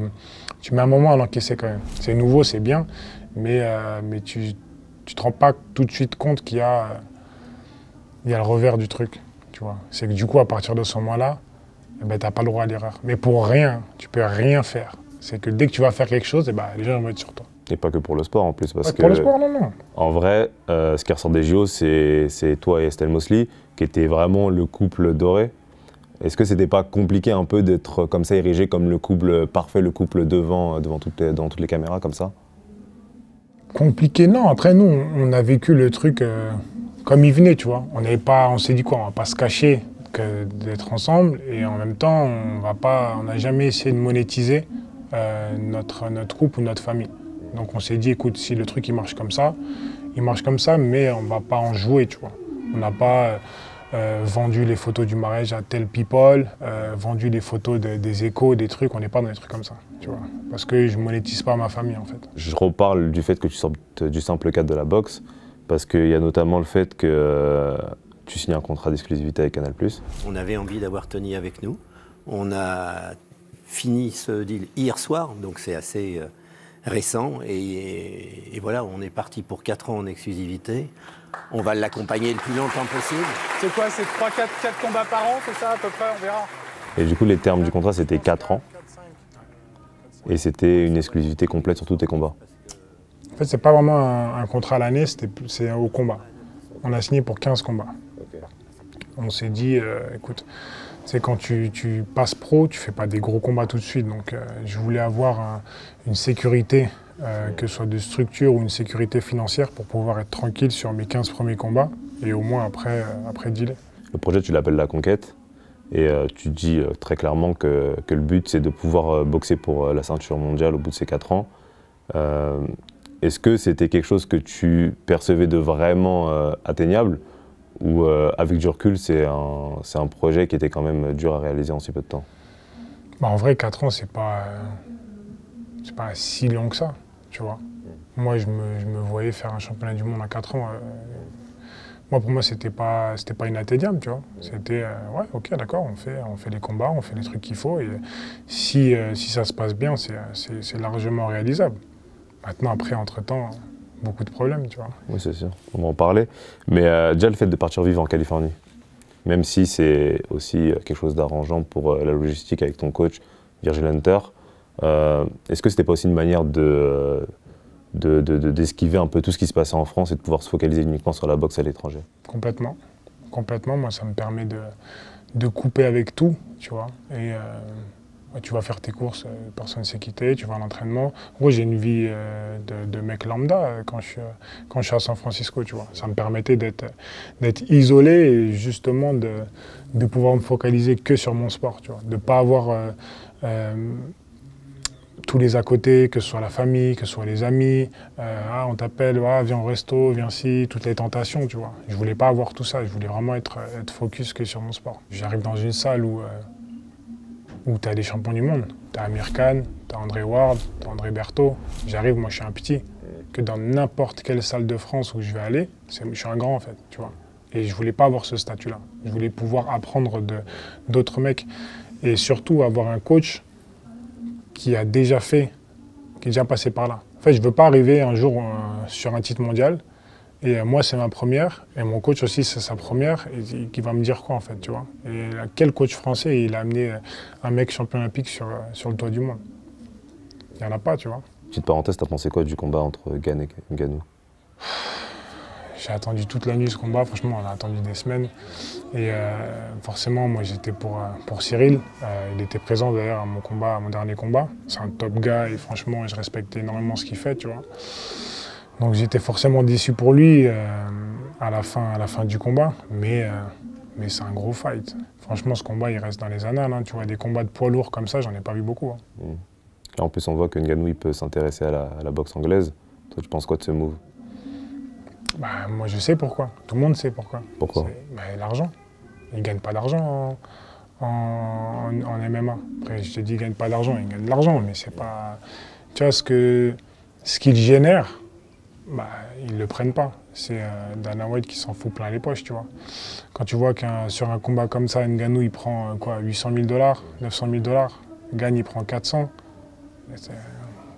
tu mets un moment à l'encaisser quand même. C'est nouveau, c'est bien, mais, euh, mais tu ne te rends pas tout de suite compte qu'il y, a, il y a le revers du truc. Tu vois. C'est que du coup, à partir de ce moment-là, eh ben, tu n'as pas le droit à l'erreur. Mais pour rien, tu peux rien faire. C'est que dès que tu vas faire quelque chose, eh ben, les gens vont être sur toi. Et pas que pour le sport en plus, parce Pas que Pour le sport, non, non. en vrai, euh, ce qui ressort des JO, c'est c'est toi et Estelle Mosley, qui étaient vraiment le couple doré. Est-ce que c'était pas compliqué un peu d'être comme ça érigé comme le couple parfait, le couple devant, euh, devant toutes les, caméras comme ça? Compliqué, non. Après, nous, on a vécu le truc euh, comme il venait, tu vois. On n'avait pas, on s'est dit quoi On va pas se cacher d'être ensemble, et en même temps, on va pas, on n'a jamais essayé de monétiser euh, notre notre couple ou notre famille. Donc, on s'est dit, écoute, si le truc il marche comme ça, il marche comme ça, mais on va pas en jouer, tu vois. On n'a pas, euh, vendu les photos du mariage à tel people, euh, vendu les photos de- des échos, des trucs. On n'est pas dans des trucs comme ça, tu vois. Parce que je monétise pas ma famille, en fait. Je reparle du fait que tu sortes du simple cadre de la boxe, parce qu'il y a notamment le fait que euh, tu signes un contrat d'exclusivité avec Canal+. On avait envie d'avoir Tony avec nous. On a fini ce deal hier soir, donc c'est assez euh, récent. Et, et voilà, on est parti pour 4 ans en exclusivité. On va l'accompagner le plus longtemps possible. C'est quoi C'est 3, 4, 4 combats par an, c'est ça à peu près On verra. Et du coup, les termes du contrat, c'était 4 ans. Et c'était une exclusivité complète sur tous tes combats. En fait, c'est pas vraiment un, un contrat à l'année, c'est au combat. On a signé pour 15 combats. On s'est dit, euh, écoute, c'est quand tu, tu passes pro, tu fais pas des gros combats tout de suite. Donc, euh, je voulais avoir un- une sécurité, euh, que ce soit de structure ou une sécurité financière, pour pouvoir être tranquille sur mes 15 premiers combats et au moins après, euh, après dealer. Le projet, tu l'appelles la conquête. Et euh, tu dis euh, très clairement que, que le but, c'est de pouvoir boxer pour la ceinture mondiale au bout de ces 4 ans. Est-ce que c'était quelque chose que tu percevais de vraiment atteignable Ou avec du recul, c'est un, un projet qui était quand même dur à réaliser en si peu de temps? Bah, en vrai, 4 ans, c'est pas, c'est pas si long que ça, tu vois. Moi, je me, je me voyais faire un championnat du monde à 4 ans. euh, moi, pour moi, c'était pas, c'était pas inatteignable, tu vois. C'était, euh, ouais, ok, d'accord, on fait, on fait les combats, on fait les trucs qu'il faut. Et si, euh, si ça se passe bien, c'est, largement réalisable. Maintenant, après, entre-temps, beaucoup de problèmes, tu vois. Oui, c'est sûr, on va en parler. Mais déjà, le fait de partir vivre en Californie, même si c'est aussi quelque chose d'arrangeant pour la logistique avec ton coach, Virgil Hunter, est-ce que c'était pas aussi une manière de, de- de- de- d'esquiver un peu tout ce qui se passait en France et de pouvoir se focaliser uniquement sur la boxe à l'étranger? Complètement. Complètement. Moi, ça me permet de, couper avec tout, tu vois. Et euh, tu vas faire tes courses, euh, personne ne sait quitter, tu vas à l'entraînement. Moi, j'ai une vie euh, de, mec lambda euh, quand je, suis, euh, quand je suis à San Francisco, tu vois. Ça me permettait d'être, isolé et justement de, pouvoir me focaliser que sur mon sport, tu vois. De ne pas avoir euh, euh, tous les à côté, que ce soit la famille, que ce soit les amis. Euh, ah, on t'appelle, ah, viens au resto, viens ci, toutes les tentations, tu vois. Je voulais pas avoir tout ça, je voulais vraiment être, être focus que sur mon sport. J'arrive dans une salle où, euh, où tu as des champions du monde. Tu as Amir Khan, tu as André Ward, tu as André Berthaud. J'arrive, moi je suis un petit. Que dans n'importe quelle salle de France où je vais aller, je suis un grand en fait, tu vois. Et je voulais pas avoir ce statut-là. Je voulais pouvoir apprendre d'autres mecs. Et surtout avoir un coach qui a déjà fait, qui est déjà passé par là. En fait, je veux pas arriver un jour euh, sur un titre mondial et euh, moi c'est ma première et mon coach aussi c'est sa première et qui va me dire quoi en fait, tu vois. Et là, quel coach français il a amené euh, un mec champion olympique sur, sur le toit du monde? Il n'y en a pas, tu vois. Petite parenthèse, t'as pensé quoi du combat entre Gann et Ngannou J'ai attendu toute la nuit ce combat, franchement, on a attendu des semaines. Et euh, forcément, moi j'étais pour, euh, pour Cyril. Euh, il était présent d'ailleurs à mon combat, mon dernier combat. C'est un top gars et franchement, je respecte énormément ce qu'il fait, tu vois. Donc j'étais forcément déçu pour lui à, la fin, à la fin du combat. Mais, mais c'est un gros fight. Franchement, ce combat, il reste dans les annales. hein. Tu vois, des combats de poids lourds comme ça, j'en ai pas vu beaucoup. hein. Là, en plus, on voit que Ngannou, il peut s'intéresser à la boxe anglaise. Toi, tu penses quoi de ce move? Bah, moi, je sais pourquoi. Tout le monde sait pourquoi. Pourquoi bah, L'argent. Il ne gagne pas d'argent en, en- en MMA. Après, je te dis, il ne gagne pas d'argent. Il gagne de l'argent, mais c'est pas. Tu vois, ce que ce qu'il génère, bah, ils ne le prennent pas. C'est euh, Dana White qui s'en fout plein les poches, tu vois. Quand tu vois qu'un sur un combat comme ça, Ngannou, il prend euh, quoi, 800 000 dollars, 900 000 dollars, Gagne, il prend 400. C'est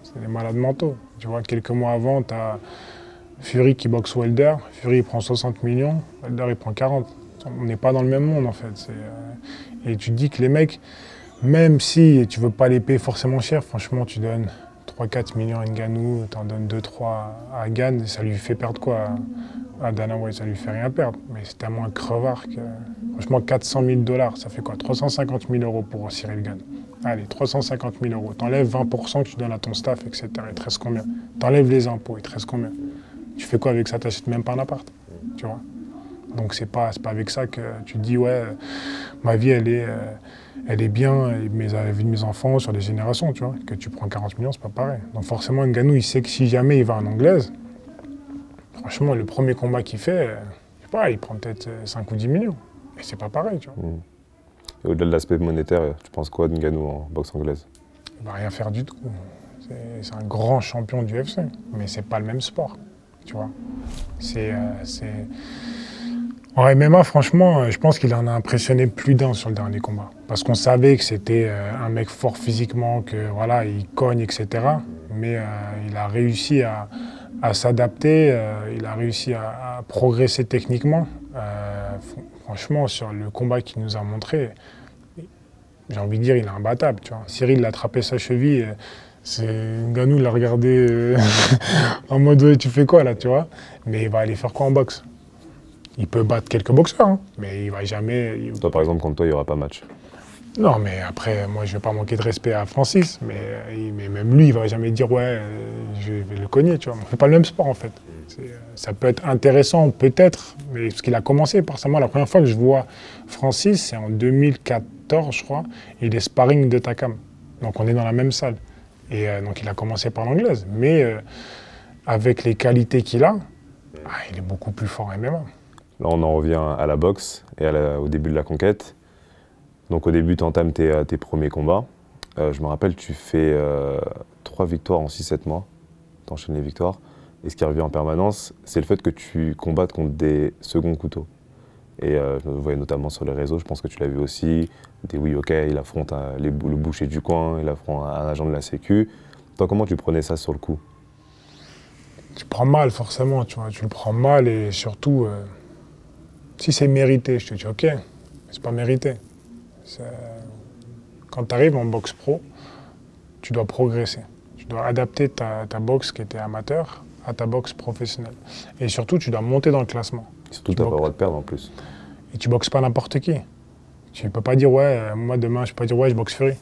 c'est des malades mentaux. Tu vois, quelques mois avant, tu as Fury qui boxe Wilder. Fury, il prend 60 millions. Wilder, il prend 40. On n'est pas dans le même monde, en fait. Euh, Et tu te dis que les mecs, même si tu veux pas les payer forcément cher, franchement, tu donnes 3-4 millions à Ngannou, tu en donnes 2-3 à Gann, ça lui fait perdre quoi? À- à Dana White Ça lui fait rien perdre. Mais c'est tellement un crevard que. Franchement, 400 000 dollars, ça fait quoi? 350 000 euros pour Cyril Gann. Allez, 350 000 euros. T'enlèves 20% que tu donnes à ton staff, etc. Il te reste combien? T'enlèves les impôts, il te reste combien? Tu fais quoi avec ça? T'achètes même pas un appart, tu vois? Donc c'est pas, pas avec ça que tu te dis, ouais, euh, ma vie, elle est, euh, elle est bien, et mes, la vie de mes enfants sur des générations, tu vois? Que tu prends 40 millions, c'est pas pareil. Donc forcément, Nganou, il sait que si jamais il va en anglaise, franchement, le premier combat qu'il fait, euh, je sais pas, il prend peut-être euh, 5 ou 10 millions. Mais c'est pas pareil, tu vois? Mm. Et au-delà de l'aspect monétaire, tu penses quoi de Ngannou en boxe anglaise? Il va rien faire du tout. C'est un grand champion du UFC, mais c'est pas le même sport, tu vois. C'est, euh, En MMA, franchement, euh, je pense qu'il en a impressionné plus d'un sur le dernier combat. Parce qu'on savait que c'était euh, un mec fort physiquement, que voilà, il cogne, etc. Mais il a réussi à, à s'adapter, il a réussi à, progresser techniquement. Fr- franchement, sur le combat qu'il nous a montré, j'ai envie de dire, il est imbattable. Tu vois. Cyril l'a attrapé sa cheville. Ganou l'a regardé euh, en mode Ouais, tu fais quoi là, tu vois? Mais il va aller faire quoi en boxe? Il peut battre quelques boxeurs, hein, mais il va jamais. il- Toi, par exemple, contre toi, il n'y aura pas match. Non, mais après, moi, je vais pas manquer de respect à Francis, mais, même lui, il va jamais dire ouais, euh, je vais le cogner, tu vois? On fait pas le même sport en fait. C'est, euh, Ça peut être intéressant, peut-être, mais parce qu'il a commencé par ça. Moi, la première fois que je vois Francis, c'est en 2014, je crois. et Il est sparring de Takam. Donc on est dans la même salle. Et euh, donc il a commencé par l'anglaise. Mais euh, avec les qualités qu'il a, ah, il est beaucoup plus fort MMA. Là, on en revient à la boxe et au début de la conquête. Donc, au début, tu entames tes, euh, tes premiers combats. Je me rappelle, tu fais trois victoires en 6-7 mois. Tu enchaînes les victoires. Et ce qui revient en permanence, c'est le fait que tu combattes contre des seconds couteaux. Et euh, je le voyais notamment sur les réseaux, je pense que tu l'as vu aussi. Des oui, ok, il affronte le boucher du coin, il affronte un, agent de la Sécu. Toi, comment tu prenais ça sur le coup? Tu prends mal forcément, tu vois, tu le prends mal et surtout, euh, si c'est mérité, je te dis ok, c'est pas mérité. Quand tu arrives en boxe pro, tu dois progresser. Tu dois adapter ta, ta boxe qui était amateur à ta boxe professionnelle. Et surtout, tu dois monter dans le classement. Surtout, Tu n'as pas le droit de perdre en plus. Et tu boxes pas n'importe qui. Tu peux pas dire ouais, euh, moi demain, je peux pas dire ouais, je boxe Fury.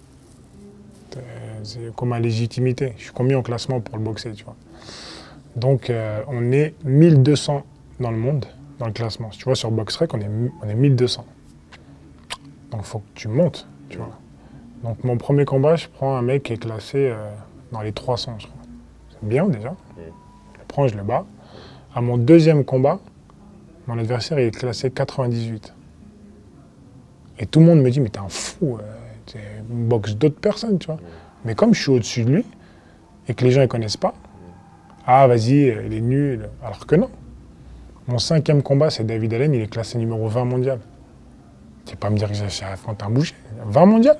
Euh, C'est comme ma légitimité. Je suis combien au classement pour le boxer, tu vois? Donc, euh, on est 1200 dans le monde, dans le classement. Tu vois, sur BoxRec, on est, on est 1200. Donc, il faut que tu montes, tu vois. Donc, mon premier combat, je prends un mec qui est classé euh, dans les 300, je crois. C'est bien, déjà. Je le prends, je le bats. À mon deuxième combat, mon adversaire il est classé 98. Et tout le monde me dit, mais t'es un fou, euh, tu boxes d'autres personnes, tu vois. Mais comme je suis au-dessus de lui, et que les gens ne connaissent pas, ah vas-y, euh, il est nul. Alors que non. Mon cinquième combat, c'est David Allen, il est classé numéro 20 mondial. Tu pas me dire que j'ai affronté un boucher. 20 mondial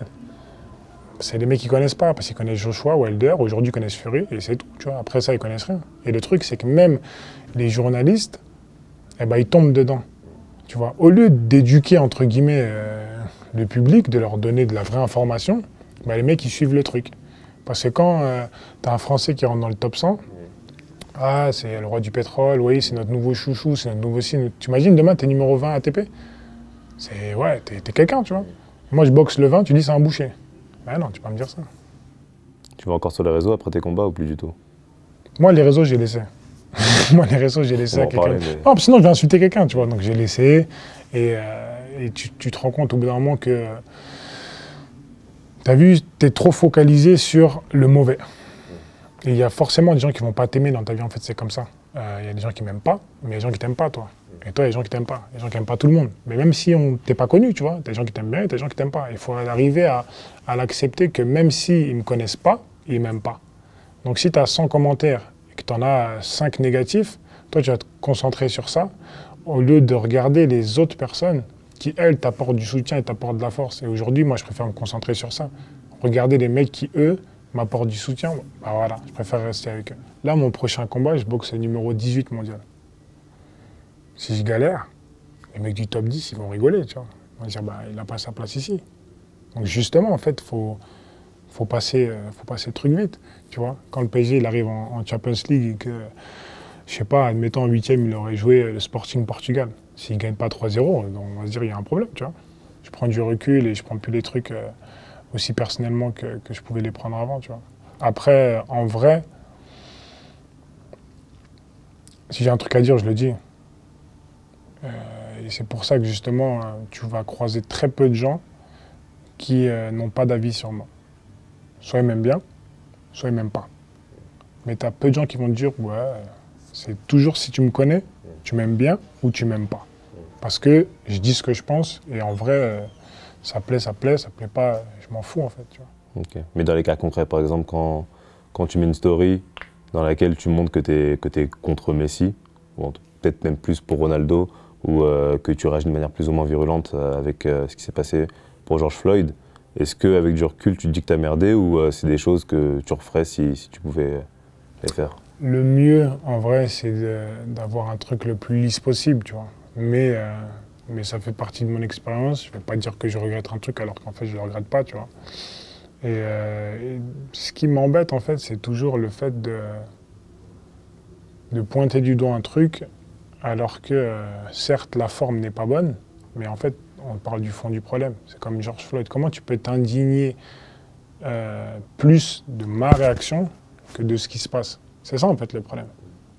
C'est les mecs qui connaissent pas, parce qu'ils connaissent Joshua, Wilder, aujourd'hui ils connaissent Fury, et c'est tout, tu vois. Après ça, ils connaissent rien. Et le truc, c'est que même les journalistes, eh ben, ils tombent dedans. Tu vois, au lieu d'éduquer, entre guillemets, euh, le public, de leur donner de la vraie information, ben, les mecs, ils suivent le truc. Parce que quand tu as un Français qui rentre dans le top 100, ah, c'est le roi du pétrole, oui, c'est notre nouveau chouchou, c'est notre nouveau signe. Tu imagines, demain, tu es numéro 20 ATP C'est, ouais, t'es es, quelqu'un, tu vois. Moi, je boxe le 20, tu dis c'est un boucher. Ben non, tu peux pas me dire ça. Tu vas encore sur les réseaux après tes combats ou plus du tout? Moi, les réseaux, j'ai laissé. Moi, les réseaux, j'ai laissé à quelqu'un. mais- Non, sinon, je vais insulter quelqu'un, tu vois. Donc, j'ai laissé. Et, euh, et tu, tu te rends compte au bout d'un moment que. Tu as vu, tu es trop focalisé sur le mauvais. Et il y a forcément des gens qui vont pas t'aimer dans ta vie, en fait, c'est comme ça. Euh, Il y a des gens qui m'aiment pas, mais il y a des gens qui t'aiment pas, toi. Et toi, il y a des gens qui t'aiment pas. Il y a des gens qui n'aiment pas tout le monde. Mais même si on t'es pas connu, tu vois, tu as des gens qui t'aiment bien et tu as des gens qui t'aiment pas. Il faut arriver à, à l'accepter que même s'ils ne me connaissent pas, ils m'aiment pas. Donc si tu as 100 commentaires que tu en as 5 négatifs, toi, tu vas te concentrer sur ça au lieu de regarder les autres personnes qui, elles, t'apportent du soutien et t'apportent de la force. Et aujourd'hui, moi, je préfère me concentrer sur ça. Regarder les mecs qui, eux, m'apportent du soutien, bah voilà, je préfère rester avec eux. Là, mon prochain combat, je boxe le numéro 18 mondial. Si je galère, les mecs du top 10, ils vont rigoler, tu vois. Ils vont dire, bah, il n'a pas sa place ici. Donc justement, en fait, il faut, faut, passer, euh, faut passer le truc vite, tu vois. Quand le PSG, il arrive en, Champions League et que, je sais pas, admettons en huitième, il aurait joué le Sporting Portugal. S'il ne gagne pas 3-0, on va se dire, il y a un problème, tu vois. Je prends du recul et je prends plus les trucs euh, aussi personnellement que, je pouvais les prendre avant, tu vois. Après, en vrai, si j'ai un truc à dire, je le dis. Euh, et c'est pour ça que justement, euh, tu vas croiser très peu de gens qui euh, n'ont pas d'avis sur moi. Soit ils m'aiment bien, soit ils m'aiment pas. Mais tu as peu de gens qui vont te dire, ouais, c'est toujours si tu me connais, tu m'aimes bien ou tu m'aimes pas. Parce que je dis ce que je pense et en vrai, ça plaît, ça plaît, ça plaît pas, je m'en fous en fait. Mais dans les cas concrets, par exemple, quand, quand tu mets une story dans laquelle tu montres que tu es, que contre Messi, peut-être même plus pour Ronaldo, ou euh, que tu réagis de manière plus ou moins virulente euh, avec euh, ce qui s'est passé pour George Floyd, est-ce qu'avec du recul, tu te dis que tu merdé ou euh, c'est des choses que tu referais si, tu pouvais les faire? Le mieux, en vrai, c'est d'avoir un truc le plus lisse possible, tu vois. Mais, euh, mais ça fait partie de mon expérience. Je vais pas dire que je regrette un truc alors qu'en fait, je le regrette pas, tu vois. Et, euh, et ce qui m'embête, en fait, c'est toujours le fait de, de pointer du doigt un truc alors que, certes, la forme n'est pas bonne, mais en fait, on parle du fond du problème. C'est comme George Floyd. Comment tu peux t'indigner euh, plus de ma réaction que de ce qui se passe? C'est ça, en fait, le problème.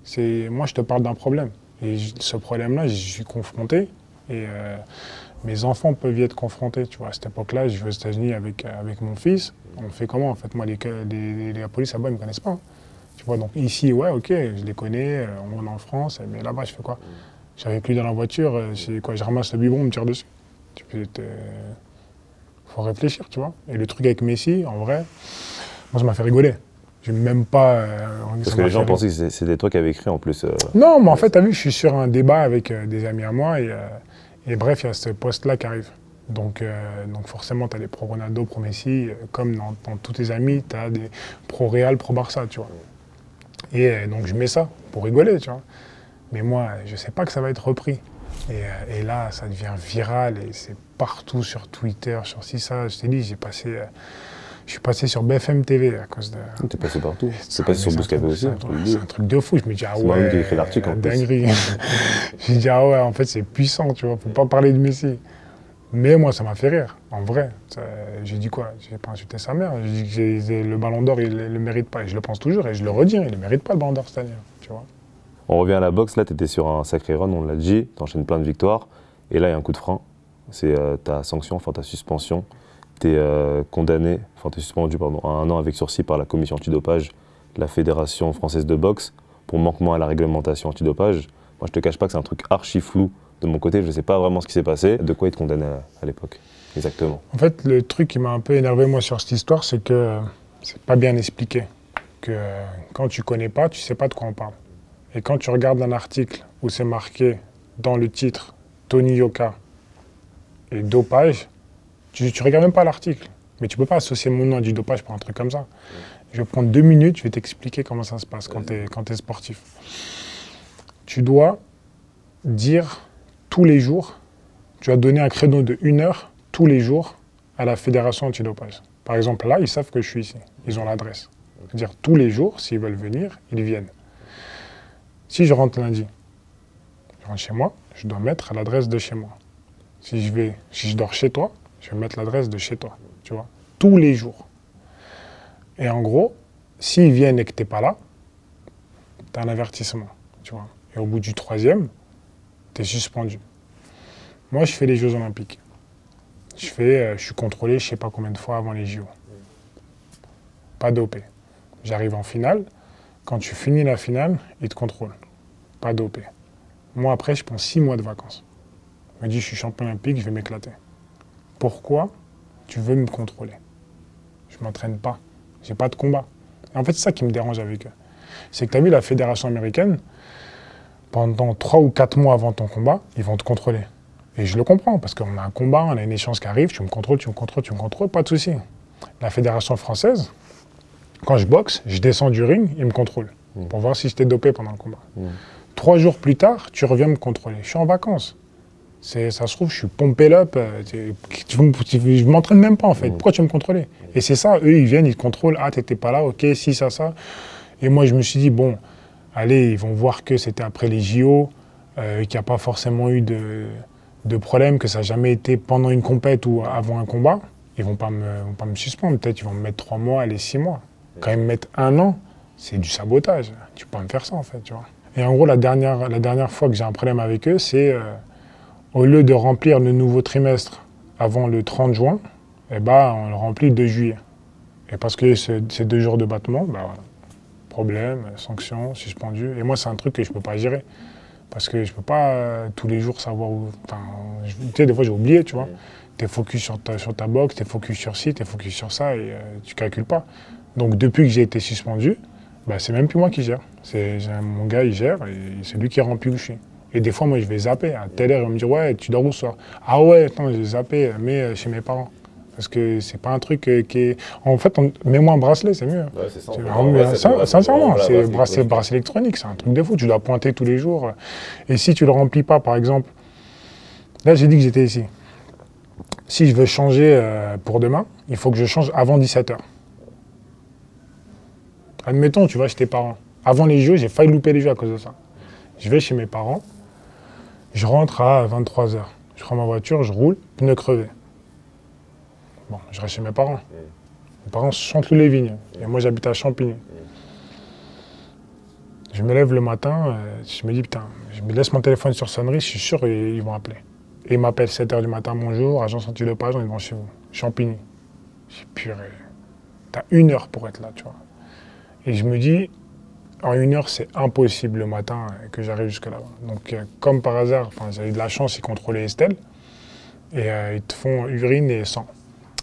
C'est Moi, je te parle d'un problème. Et ce problème-là, j'y suis confronté. Et euh, mes enfants peuvent y être confrontés. Tu vois, à cette époque-là, je vais aux États-Unis avec, euh, avec mon fils. On fait comment, en fait? Moi, les, les, la police là-bas, ils ne me connaissent pas. hein. Tu vois, donc ici, ouais, ok, je les connais, on est en France, mais là-bas, je fais quoi? Je avec lui dans la voiture, quoi? Je ramasse le biberon, on me tire dessus. Tu peux te- faut réfléchir, tu vois. Et le truc avec Messi, en vrai, moi, ça m'a fait rigoler. J'ai même pas. euh, Parce que les gens pensaient que c'était toi qui avais écrit en plus. euh, non, mais en fait, t'as vu, je suis sur un débat avec euh, des amis à moi et, euh, et bref, il y a ce poste-là qui arrive. Donc, donc forcément, tu as des pro-Ronaldo, pro-Messi, euh, comme dans, dans tous tes amis, tu as des pro-Real, pro-Barça, tu vois. Et donc, je mets ça pour rigoler, tu vois. Mais moi, je sais pas que ça va être repris. Et, euh, et là, ça devient viral et c'est partout sur Twitter, sur si ça. Je t'ai dit, j'ai passé, euh, je suis passé sur BFM TV à cause de. T'es passé partout. C'est Ah, passé sur Bouscapé c'est aussi. C'est un truc de fou. Je me dis, ah C'est ouais. qui ai écrit l'article, en plus. Dinguerie. J'ai dit, ah ouais, en fait, c'est puissant, tu vois. Faut pas parler de Messi. Mais moi, ça m'a fait rire, en vrai. J'ai dit quoi? J'ai pas insulté sa mère. J'ai dit que le ballon d'or, il ne le mérite pas. Et je le pense toujours et je le redis, il ne le mérite pas le ballon d'or cette année, tu vois. On revient à la boxe, là tu étais sur un sacré run, on l'a dit, t'enchaînes plein de victoires, et là il y a un coup de frein, c'est euh, ta sanction, enfin ta suspension, t'es euh, condamné, enfin t'es suspendu pardon, à un an avec sursis par la commission antidopage de la Fédération française de boxe pour manquement à la réglementation antidopage. Moi je te cache pas que c'est un truc archi flou de mon côté, je ne sais pas vraiment ce qui s'est passé, de quoi être condamné à, à l'époque, exactement? En fait, le truc qui m'a un peu énervé, moi, sur cette histoire, c'est que euh, c'est pas bien expliqué. Que quand tu connais pas, tu sais pas de quoi on parle. Et quand tu regardes un article où c'est marqué dans le titre Tony Yoka et dopage, tu, tu regardes même pas l'article. Mais tu peux pas associer mon nom à du dopage pour un truc comme ça. Je vais prendre deux minutes, je vais t'expliquer comment ça se passe quand tu es, sportif. Tu dois dire tous les jours, tu as donné un créneau de une heure tous les jours à la fédération antidopage. Par exemple, là, ils savent que je suis ici. Ils ont l'adresse. C'est-à-dire tous les jours, s'ils veulent venir, ils viennent. Si je rentre lundi, je rentre chez moi, je dois mettre l'adresse de chez moi. Si je vais, si je dors chez toi, je vais mettre l'adresse de chez toi. Tu vois, tous les jours. Et en gros, s'ils viennent et que tu n'es pas là, tu as un avertissement. Et au bout du troisième, tu es suspendu. Moi, je fais les Jeux Olympiques. Je, euh, suis contrôlé je ne sais pas combien de fois avant les JO. Pas dopé. J'arrive en finale. Quand tu finis la finale, ils te contrôlent. Pas dopé. Moi, après, je prends six mois de vacances. Je me dis, je suis champion olympique, je vais m'éclater. Pourquoi tu veux me contrôler? Je ne m'entraîne pas. J'ai pas de combat. En fait, c'est ça qui me dérange avec eux. C'est que tu as vu la fédération américaine, pendant trois ou quatre mois avant ton combat, ils vont te contrôler. Et je le comprends, parce qu'on a un combat, on a une échéance qui arrive, tu me contrôles, tu me contrôles, tu me contrôles, pas de souci. La fédération française, quand je boxe, je descends du ring, ils me contrôlent, pour voir si j'étais dopé pendant le combat. Mm. Trois jours plus tard, tu reviens me contrôler. Je suis en vacances. Ça se trouve, je suis pompé up. euh, je m'entraîne même pas en fait. Mm. Pourquoi tu veux me contrôler? Et c'est ça, eux, ils viennent, ils te contrôlent. Ah, t'étais pas là, ok, si, ça, ça. Et moi, je me suis dit, bon, allez, ils vont voir que c'était après les JO, euh, qu'il n'y a pas forcément eu de, de problème, que ça n'a jamais été pendant une compète ou avant un combat. Ils vont pas me, vont pas me suspendre. Peut-être ils vont me mettre trois mois, allez, six mois. Quand ils me mettent un an, c'est du sabotage. Tu peux pas me faire ça, en fait, tu vois. Et en gros, la dernière, la dernière fois que j'ai un problème avec eux, c'est euh, au lieu de remplir le nouveau trimestre avant le 30 juin, eh ben, on le remplit le 2 juillet. Et parce que c'est c'est deux jours de battement, bah, voilà. problème, sanction, suspendu. Et moi, c'est un truc que je ne peux pas gérer. Parce que je peux pas euh, tous les jours savoir où. Je- tu sais, des fois j'ai oublié, tu vois. Tu es focus sur ta, sur ta boxe, tu es focus sur ci, tu es focus sur ça et euh, tu calcules pas. Donc depuis que j'ai été suspendu, bah, c'est même plus moi qui gère. C'est mon gars, il gère et c'est lui qui remplit où je suis. Et des fois, moi, je vais zapper. À telle heure, il me dit Ouais, tu dors où ce soir? Ah ouais, attends, j'ai zappé, mais euh, chez mes parents. Parce que c'est pas un truc euh, qui est. En fait, on- mets-moi un bracelet, c'est mieux. Ouais, c'est sincèrement, c'est bracelet, bracelet électronique, c'est un truc de fou. Tu dois pointer tous les jours. Et si tu le remplis pas, par exemple, là j'ai dit que j'étais ici. Si je veux changer euh, pour demain, il faut que je change avant 17h. Admettons, tu vas chez tes parents. Avant les jeux, j'ai failli louper les jeux à cause de ça. Je vais chez mes parents, je rentre à 23h. Je prends ma voiture, je roule, pneu crevé. Bon, je reste chez mes parents. Mes parents chantent les vignes. Et moi, j'habite à Champigny. Je me lève le matin, euh, je me dis, putain, je me laisse mon téléphone sur sonnerie, je suis sûr qu'ils vont appeler. Et ils m'appellent 7h du matin, bonjour, agence anti-dopage, on est devant chez vous. Champigny. Je dis, purée, t'as une heure pour être là, tu vois. Et je me dis, en une heure, c'est impossible le matin euh, que j'arrive jusque là-bas. Donc, euh, comme par hasard, eu de la chance, ils contrôlaient Estelle. Et euh, ils te font urine et sang.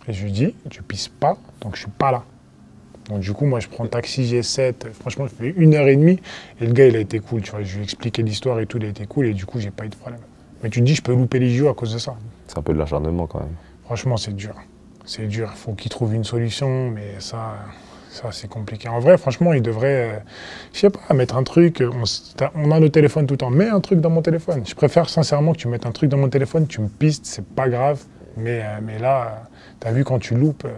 Et je lui dis, tu pisses pas, donc je suis pas là. Donc du coup, moi, je prends le taxi G7. Franchement, je fais une heure et demie. Et le gars, il a été cool, tu vois. Je lui ai expliqué l'histoire et tout, il a été cool. Et du coup, j'ai pas eu de problème. Mais tu te dis, je peux louper les JO à cause de ça. C'est un peu de l'acharnement quand même. Franchement, c'est dur. C'est dur. Il faut qu'il trouve une solution, mais ça, ça c'est compliqué. En vrai, franchement, il devrait, euh, je sais pas, mettre un truc. T'as- on a le téléphone tout le temps. Mets un truc dans mon téléphone. Je préfère sincèrement que tu mettes un truc dans mon téléphone, tu me pistes, c'est pas grave. Mais, euh, mais là, tu as vu quand tu loupes, euh,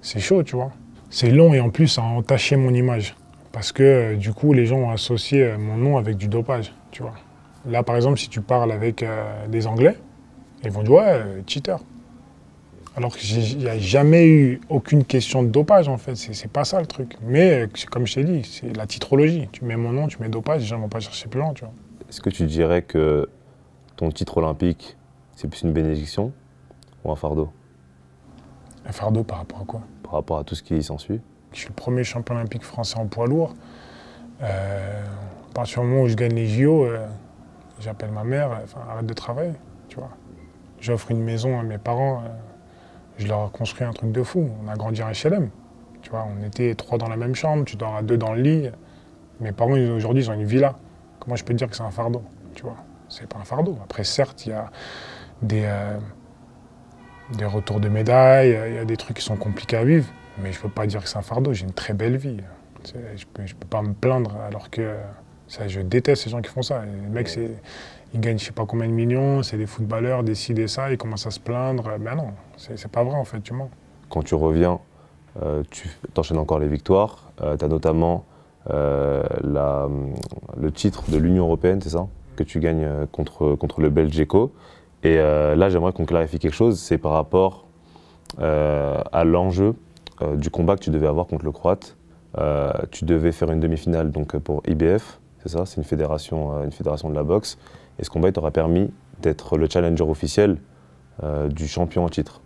c'est chaud, tu vois. C'est long et en plus, ça a entaché mon image. Parce que euh, du coup, les gens ont associé euh, mon nom avec du dopage, tu vois. Là, par exemple, si tu parles avec euh, des Anglais, ils vont dire ouais, euh, cheater. Alors qu'il n'y a jamais eu aucune question de dopage, en fait. C'est pas ça le truc. Mais, euh, comme je t'ai dit, c'est la titrologie. Tu mets mon nom, tu mets dopage, les gens ne vont pas chercher plus loin, tu vois. Est-ce que tu dirais que ton titre olympique, c'est plus une bénédiction ou un fardeau? Un fardeau par rapport à quoi? Par rapport à tout ce qui s'ensuit Je suis le premier champion olympique français en poids lourd. Euh, à partir du moment où je gagne les JO, euh, j'appelle ma mère, enfin, arrête de travailler, tu vois. J'offre une maison à mes parents, euh, je leur ai construit un truc de fou. On a grandi en HLM, tu vois. On était trois dans la même chambre, tu dors à deux dans le lit. Mes parents, aujourd'hui, ils ont une villa. Comment je peux te dire que c'est un fardeau, tu vois? C'est pas un fardeau. Après, certes, il y a des, euh, des retours de médailles, il y a des trucs qui sont compliqués à vivre. Mais je peux pas dire que c'est un fardeau, j'ai une très belle vie. Je ne peux, je peux pas me plaindre alors que ça, je déteste ces gens qui font ça. Les mecs, c'est- ils gagnent je sais pas combien de millions, c'est des footballeurs, des ci, des ça, ils commencent à se plaindre. Ben non, c'est pas vrai en fait, tu mens. Quand tu reviens, euh, tu enchaînes encore les victoires. tu as notamment euh, la- le titre de l'Union européenne, c'est ça Que tu gagnes euh, contre, contre le Belge Eco. Et euh, là, j'aimerais qu'on clarifie quelque chose. C'est par rapport euh, à l'enjeu euh, du combat que tu devais avoir contre le Croate. Euh, tu devais faire une demi-finale pour IBF, c'est ça C'est une fédération, euh, une fédération de la boxe. Et ce combat il t'aura permis d'être le challenger officiel euh, du champion en titre.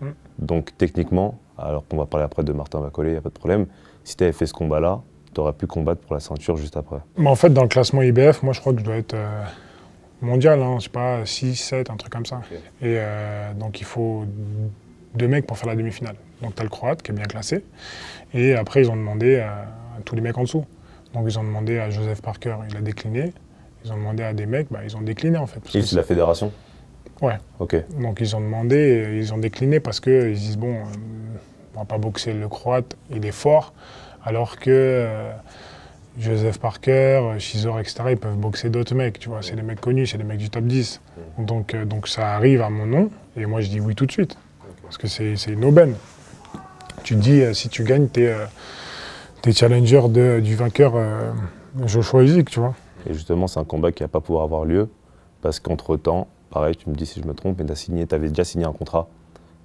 Mm. Donc techniquement, alors qu'on va parler après de Martin Vacolé, il n'y a pas de problème, si tu avais fait ce combat-là, tu aurais pu combattre pour la ceinture juste après. Mais en fait, dans le classement IBF, moi je crois que je dois être euh, mondial, hein, je sais pas, 6, 7, un truc comme ça. Et euh, donc il faut deux mecs pour faire la demi-finale. Donc tu as le Croate qui est bien classé. Et après, ils ont demandé à tous les mecs en dessous. Donc ils ont demandé à Joseph Parker, il a décliné. Ils ont demandé à des mecs, bah, ils ont décliné en fait. parce que c'est la fédération Ouais. Ok. Donc ils ont demandé, et ils ont décliné parce qu'ils disent bon, euh, on va pas boxer le Croate, il est fort, alors que euh, Joseph Parker, euh, Shizor, etc., ils peuvent boxer d'autres mecs, tu vois, c'est des mecs connus, c'est des mecs du top 10. Donc, euh, donc ça arrive à mon nom, et moi je dis oui tout de suite, parce que c'est une aubaine. Tu te dis, euh, si tu gagnes, t'es es challenger de- du vainqueur euh, Joshua Usyk, tu vois. Et justement, c'est un combat qui va pas pouvoir avoir lieu parce qu'entre-temps, pareil, tu me dis si je me trompe, mais tu avais déjà signé un contrat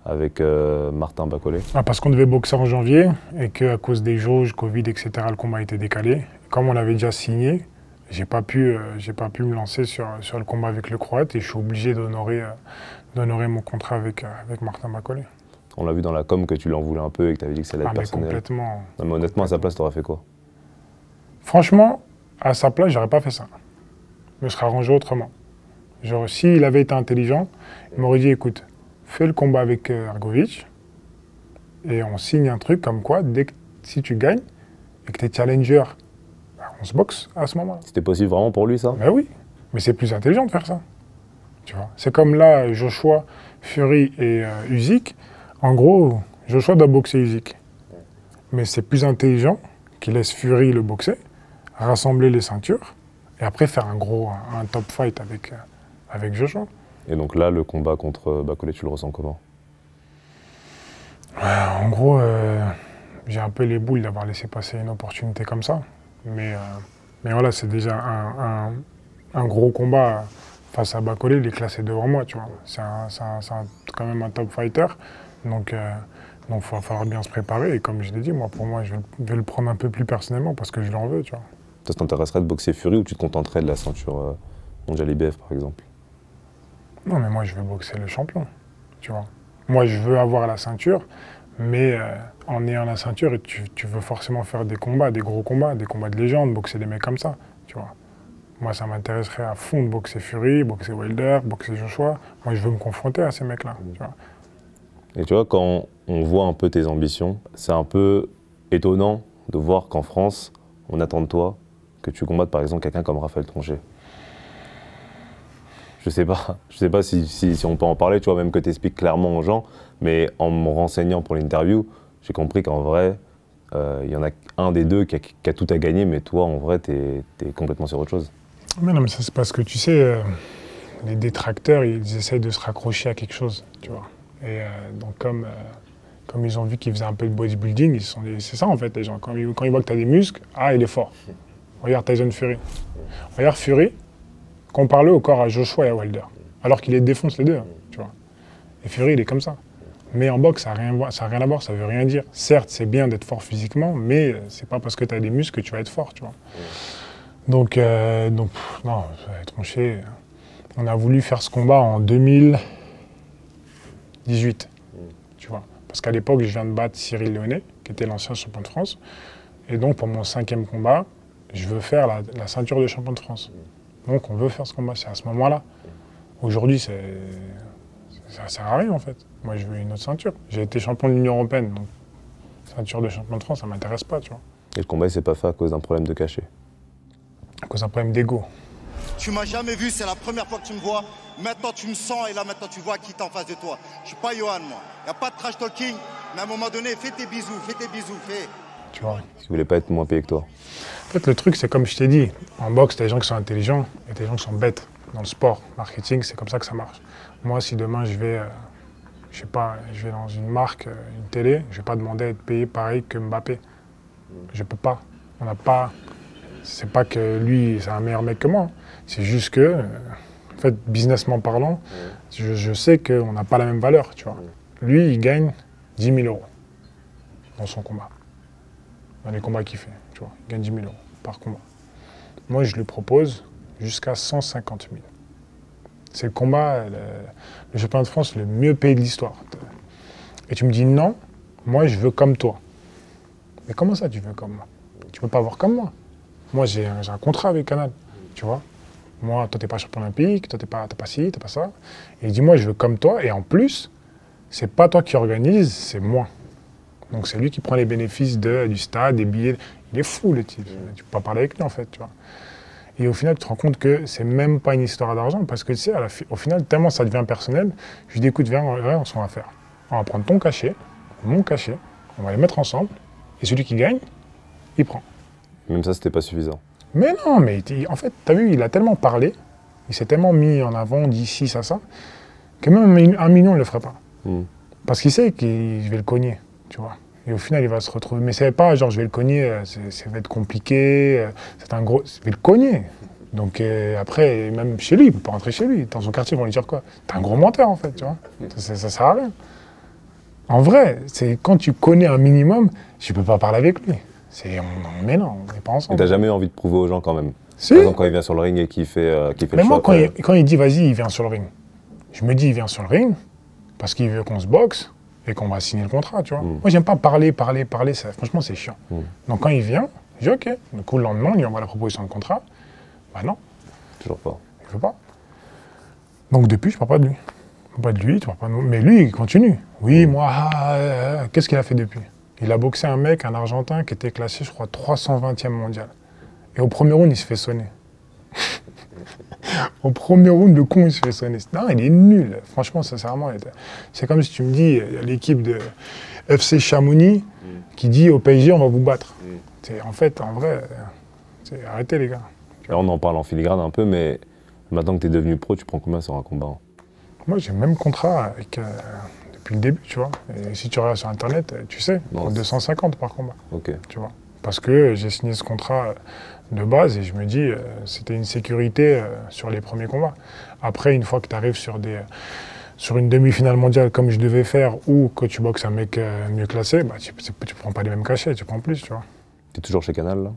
avec euh, Martin Bacolé. Ah, parce qu'on devait boxer en janvier et qu'à cause des jauges, Covid, etc., le combat a été décalé. Comme on l'avait déjà signé, j'ai pas pu, euh, j'ai pas pu me lancer sur, sur le combat avec le Croate et je suis obligé d'honorer, euh, d'honorer mon contrat avec, avec Martin Bacolé. On l'a vu dans la com que tu l'en voulais un peu et que tu avais dit que ça allait Ah, être mais personnel. complètement. Non, mais honnêtement, à sa place, tu aurais fait quoi? Franchement, à sa place, j'aurais pas fait ça. me serais arrangé autrement. Genre, s'il avait été intelligent, il m'aurait dit écoute, fais le combat avec euh, Argovic et on signe un truc comme quoi, dès que si tu gagnes et que tu es challenger, bah, on se boxe à ce moment-là. C'était possible vraiment pour lui, ça? Ben oui, mais c'est plus intelligent de faire ça. Tu vois, c'est comme là, Joshua, Fury et euh, Usyk. En gros, Joshua doit boxer Usyk. Mais c'est plus intelligent qu'il laisse Fury le boxer, rassembler les ceintures et après faire un gros, un, top fight avec, euh, avec Joshua. Et donc là, le combat contre euh, Bacolé, tu le ressens comment? En gros, euh, j'ai un peu les boules d'avoir laissé passer une opportunité comme ça. Mais, euh, mais voilà, c'est déjà un, un- un gros combat face à Bacolé. Il est classé devant moi, tu vois. C'est quand même un top fighter. Donc, euh, donc il va falloir bien se préparer. Et comme je l'ai dit, moi, pour moi, je vais, je vais le prendre un peu plus personnellement parce que je l'en veux, tu vois. Ça t'intéresserait de boxer Fury ou tu te contenterais de la ceinture euh, mondiale IBF, par exemple? Non, mais moi, je veux boxer le champion, tu vois. Moi, je veux avoir la ceinture, mais euh, en ayant la ceinture, tu, tu veux forcément faire des combats, des gros combats, des combats de légende, boxer des mecs comme ça, tu vois. Moi, ça m'intéresserait à fond de boxer Fury, boxer Wilder, boxer Joshua. Moi, je veux me confronter à ces mecs-là, tu vois. Et tu vois, quand on voit un peu tes ambitions, c'est un peu étonnant de voir qu'en France, on attend de toi que tu combattes par exemple quelqu'un comme Raphaël Troncher. Je sais pas, je sais pas si, on peut en parler, tu vois, même que tu expliques clairement aux gens, mais en me renseignant pour l'interview, j'ai compris qu'en vrai, euh, il y en a un des deux qui a, tout à gagner, mais toi, en vrai, tu es, complètement sur autre chose. Mais non, mais ça, c'est parce que tu sais, euh, les détracteurs, ils essayent de se raccrocher à quelque chose, tu vois. Et euh, donc, comme, euh, comme ils ont vu qu'ils faisaient un peu de bodybuilding, c'est ça en fait, les gens. Quand ils, quand ils voient que tu as des muscles, ah, il est fort. Regarde Tyson Fury. Regarde Fury, compare-le au corps à Joshua et à Wilder. Alors qu'il les défonce les deux, hein, tu vois. Et Fury, il est comme ça. Mais en boxe, ça n'a rien, rien à voir, ça veut rien dire. Certes, c'est bien d'être fort physiquement, mais euh, c'est pas parce que tu as des muscles que tu vas être fort, tu vois. Donc, euh, donc non, ça va être tranché. On a voulu faire ce combat en 2018, tu vois. Parce qu'à l'époque, je viens de battre Cyril Léonet, qui était l'ancien champion de France. Et donc, pour mon cinquième combat, je veux faire la, la ceinture de champion de France. Donc, on veut faire ce combat, c'est à ce moment-là. Aujourd'hui, c'est, ça sert à rien, en fait. Moi, je veux une autre ceinture. J'ai été champion de l'Union Européenne, donc ceinture de champion de France, ça m'intéresse pas, tu vois. Et le combat, il s'est pas fait à cause d'un problème de cachet? À cause d'un problème d'ego. Tu m'as jamais vu, c'est la première fois que tu me vois. Maintenant tu me sens et là maintenant tu vois qui est en face de toi. Je suis pas Johan moi. Y a pas de trash talking, mais à un moment donné, fais tes bisous, fais tes bisous, fais. Tu vois. Si vous voulez pas être moins payé que toi. En fait, le truc, c'est comme je t'ai dit, en boxe, t'as des gens qui sont intelligents et des gens qui sont bêtes. Dans le sport, marketing, c'est comme ça que ça marche. Moi, si demain je vais, euh, je sais pas, je vais dans une marque, euh, une télé, je vais pas demander à être payé pareil que Mbappé. Je peux pas. On n'a pas. C'est pas que lui, c'est un meilleur mec que moi. C'est juste que, euh, en fait, businessment parlant, je, je sais qu'on n'a pas la même valeur, tu vois. Lui, il gagne 10 000 euros dans son combat dans les combats qu'il fait. Tu vois, il gagne 10 000 euros par combat. Moi, je lui propose jusqu'à 150 000. C'est le combat, le, championnat de France le mieux payé de l'histoire. Et tu me dis non, moi, je veux comme toi. Mais comment ça, tu veux comme moi? Tu peux pas avoir comme moi. Moi, j'ai un, contrat avec Canal, tu vois. Moi, toi, t'es pas champion olympique, toi, t'es pas, pas ci, t'as pas ça. Et il dit, moi, je veux comme toi. Et en plus, c'est pas toi qui organise, c'est moi. Donc c'est lui qui prend les bénéfices de, du stade, des billets. Il est fou le type. Tu peux pas parler avec lui en fait, tu vois. Et au final, tu te rends compte que c'est même pas une histoire d'argent parce que tu sais, à la fi- au final, tellement ça devient personnel, je lui dis écoute, viens, on va faire. On va prendre ton cachet, mon cachet, on va les mettre ensemble, et celui qui gagne, il prend. Même ça, c'était pas suffisant. Mais non, mais en fait, tu as vu, il a tellement parlé, il s'est tellement mis en avant d'ici, ça, ça, que même un mi- un million, il ne le ferait pas. Hmm. Parce qu'il sait que je vais le cogner, tu vois. Et au final, il va se retrouver. Mais c'est pas genre je vais le cogner, euh, ça va être compliqué, euh, c'est un gros. Je vais le cogner. Donc euh, après, même chez lui, il peut pas rentrer chez lui. Dans son quartier, ils vont lui dire quoi? T'es un gros menteur en fait, tu vois. Ça, ça sert à rien. En vrai, c'est quand tu connais un minimum, tu peux pas parler avec lui. C'est, on, on- mais non, on n'est pas ensemble. t'as jamais eu envie de prouver aux gens quand même? Si. Par exemple, quand il vient sur le ring et qu'il fait, euh, qu'il fait Mais le moi, choix quand il, quand il dit vas-y, il vient sur le ring, je me dis il vient sur le ring parce qu'il veut qu'on se boxe et qu'on va signer le contrat, tu vois. Mm. Moi, j'aime pas parler, parler, parler, ça, franchement, c'est chiant. Mm. Donc quand il vient, je dis ok. Du coup, le lendemain, on lui envoie la proposition de contrat. Bah non. Toujours pas. Il veut pas. Donc depuis, je parle pas de lui. Je parle pas de lui, tu parles pas de nous. Mais lui, il continue. Oui, moi, ah, ah, ah, qu'est-ce qu'il a fait depuis? Il a boxé un mec, un Argentin, qui était classé, je crois, 320e mondial. Et au premier round, il se fait sonner. Au premier round, le con, il se fait sonner. Non, il est nul. Franchement, sincèrement, c'est comme si tu me dis, il y a l'équipe de FC Chamonix qui dit au PSG, on va vous battre. C'est- En fait, en vrai, arrêtez les gars. Là, on en parle en filigrane un peu, mais maintenant que tu es devenu pro, tu prends combien sur un combat hein? Moi, j'ai le même contrat avec, euh, depuis le début, tu vois. Et si tu regardes sur Internet, tu sais, Non, pour c'est- 250 par combat, Ok. tu vois. Parce que j'ai signé ce contrat de base et je me dis, euh, c'était une sécurité euh, sur les premiers combats. Après, une fois que tu arrives sur, des, sur une demi-finale mondiale comme je devais faire ou que tu boxes un mec euh, mieux classé, bah, tu ne prends pas les mêmes cachets, tu prends plus, tu vois. Tu es toujours chez Canal, là?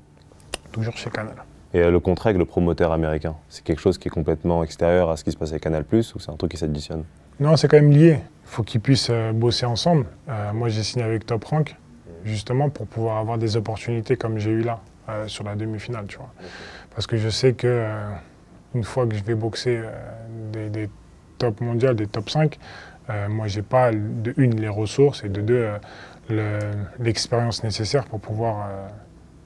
Toujours chez Canal. Et euh, le contrat avec le promoteur américain, c'est quelque chose qui est complètement extérieur à ce qui se passe avec Canal ou c'est un truc qui s'additionne? Non, c'est quand même lié. Il faut qu'ils puissent euh, bosser ensemble. Euh, moi, j'ai signé avec Top Rank, justement, pour pouvoir avoir des opportunités comme j'ai eu là, euh, sur la demi-finale, tu vois. Parce que je sais que euh, une fois que je vais boxer euh, des, top mondiales, des top 5, euh, moi, j'ai pas, de une, les ressources, et de deux, le- l'expérience nécessaire pour pouvoir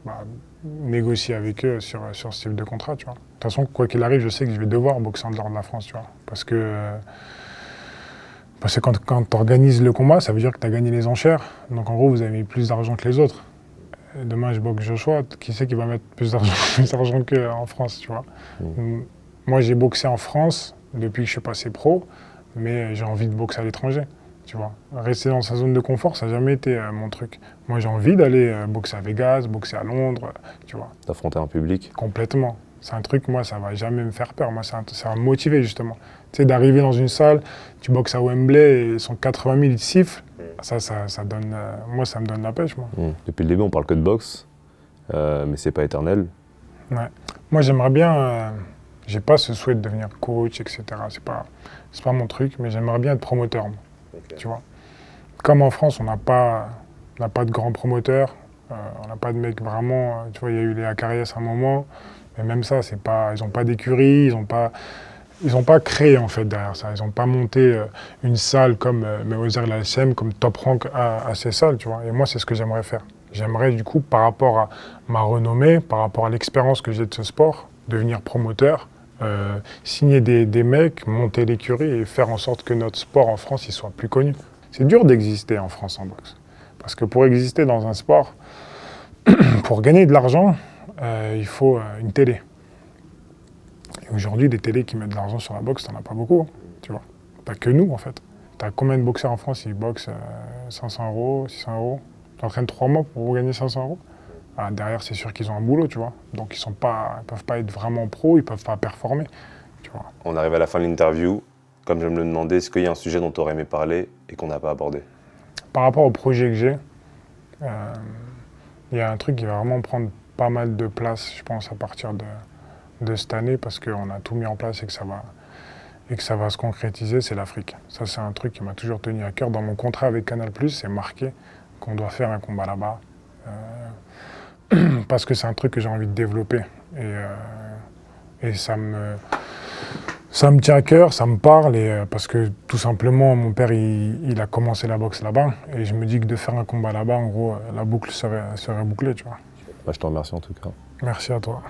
bah, négocier avec eux sur, sur ce type de contrat, tu vois. De toute façon, quoi qu'il arrive, je sais que je vais devoir boxer en dehors de la France, tu vois. Parce que... parce que quand, quand tu organises le combat, ça veut dire que tu as gagné les enchères. Donc en gros, vous avez mis plus d'argent que les autres. Et demain, je boxe Joshua, qui sait qui va mettre plus d'argent plus d'argent qu'en France, tu vois. Mm. Moi, j'ai boxé en France depuis que je suis passé pro, mais j'ai envie de boxer à l'étranger, tu vois. Rester dans sa zone de confort, ça n'a jamais été euh, mon truc. Moi, j'ai envie d'aller euh, boxer à Vegas, boxer à Londres, tu vois. D'affronter un public? Complètement. C'est un truc, moi, ça va jamais me faire peur. Moi, ça va me motiver, justement. Tu sais, d'arriver dans une salle, tu boxes à Wembley et ils sont 80 000, ils sifflent. Ça, ça, ça donne... euh, moi, ça me donne la pêche, moi. Hmm. Depuis le début, on parle que de boxe, euh, mais c'est pas éternel. Ouais. Moi, j'aimerais bien... euh, j'ai pas ce souhait de devenir coach, etc. C'est pas, c'est pas mon truc, mais j'aimerais bien être promoteur, moi. Tu vois. Comme en France, on n'a pas, on n'a pas de grands promoteurs. on n'a pas de mecs vraiment... Tu vois, il y a eu les Acarias à un moment. Mais même ça, c'est pas, ils n'ont pas d'écurie, ils n'ont pas, ils ont pas créé en fait derrière ça. Ils n'ont pas monté euh, une salle comme euh, et la SM, comme Top Rank à, ces salles, tu vois. Et moi, c'est ce que j'aimerais faire. J'aimerais du coup, par rapport à ma renommée, par rapport à l'expérience que j'ai de ce sport, devenir promoteur, euh, signer des, mecs, monter l'écurie et faire en sorte que notre sport en France il soit plus connu. C'est dur d'exister en France en boxe. Parce que pour exister dans un sport, pour gagner de l'argent, euh, il faut une télé. Aujourd'hui, des télés qui mettent de l'argent sur la boxe, t'en as pas beaucoup, hein, tu vois. Pas que nous, en fait. T'as combien de boxeurs en France qui boxent euh, 500 euros, 600 euros? T'entraînes trois mois pour gagner 500 euros? Ah, Derrière, c'est sûr qu'ils ont un boulot, tu vois. Donc, ils sont pas, ils peuvent pas être vraiment pros, ils peuvent pas performer, tu vois. On arrive à la fin de l'interview. Comme je me le demandais, est-ce qu'il y a un sujet dont tu aurais aimé parler et qu'on n'a pas abordé? Par rapport au projet que j'ai, euh, il y a un truc qui va vraiment prendre pas mal de place, je pense, à partir de, de cette année, parce qu'on a tout mis en place et que ça va, et que ça va se concrétiser, c'est l'Afrique. Ça, c'est un truc qui m'a toujours tenu à cœur. Dans mon contrat avec Canal+, c'est marqué qu'on doit faire un combat là-bas, euh, parce que c'est un truc que j'ai envie de développer. Et, euh, et ça me... Ça me tient à cœur, ça me parle, et, euh, parce que tout simplement, mon père, il, il a commencé la boxe là-bas, et je me dis que de faire un combat là-bas, en gros, la boucle serait, serait bouclée, tu vois. Bah, Je te remercie en tout cas. Merci à toi.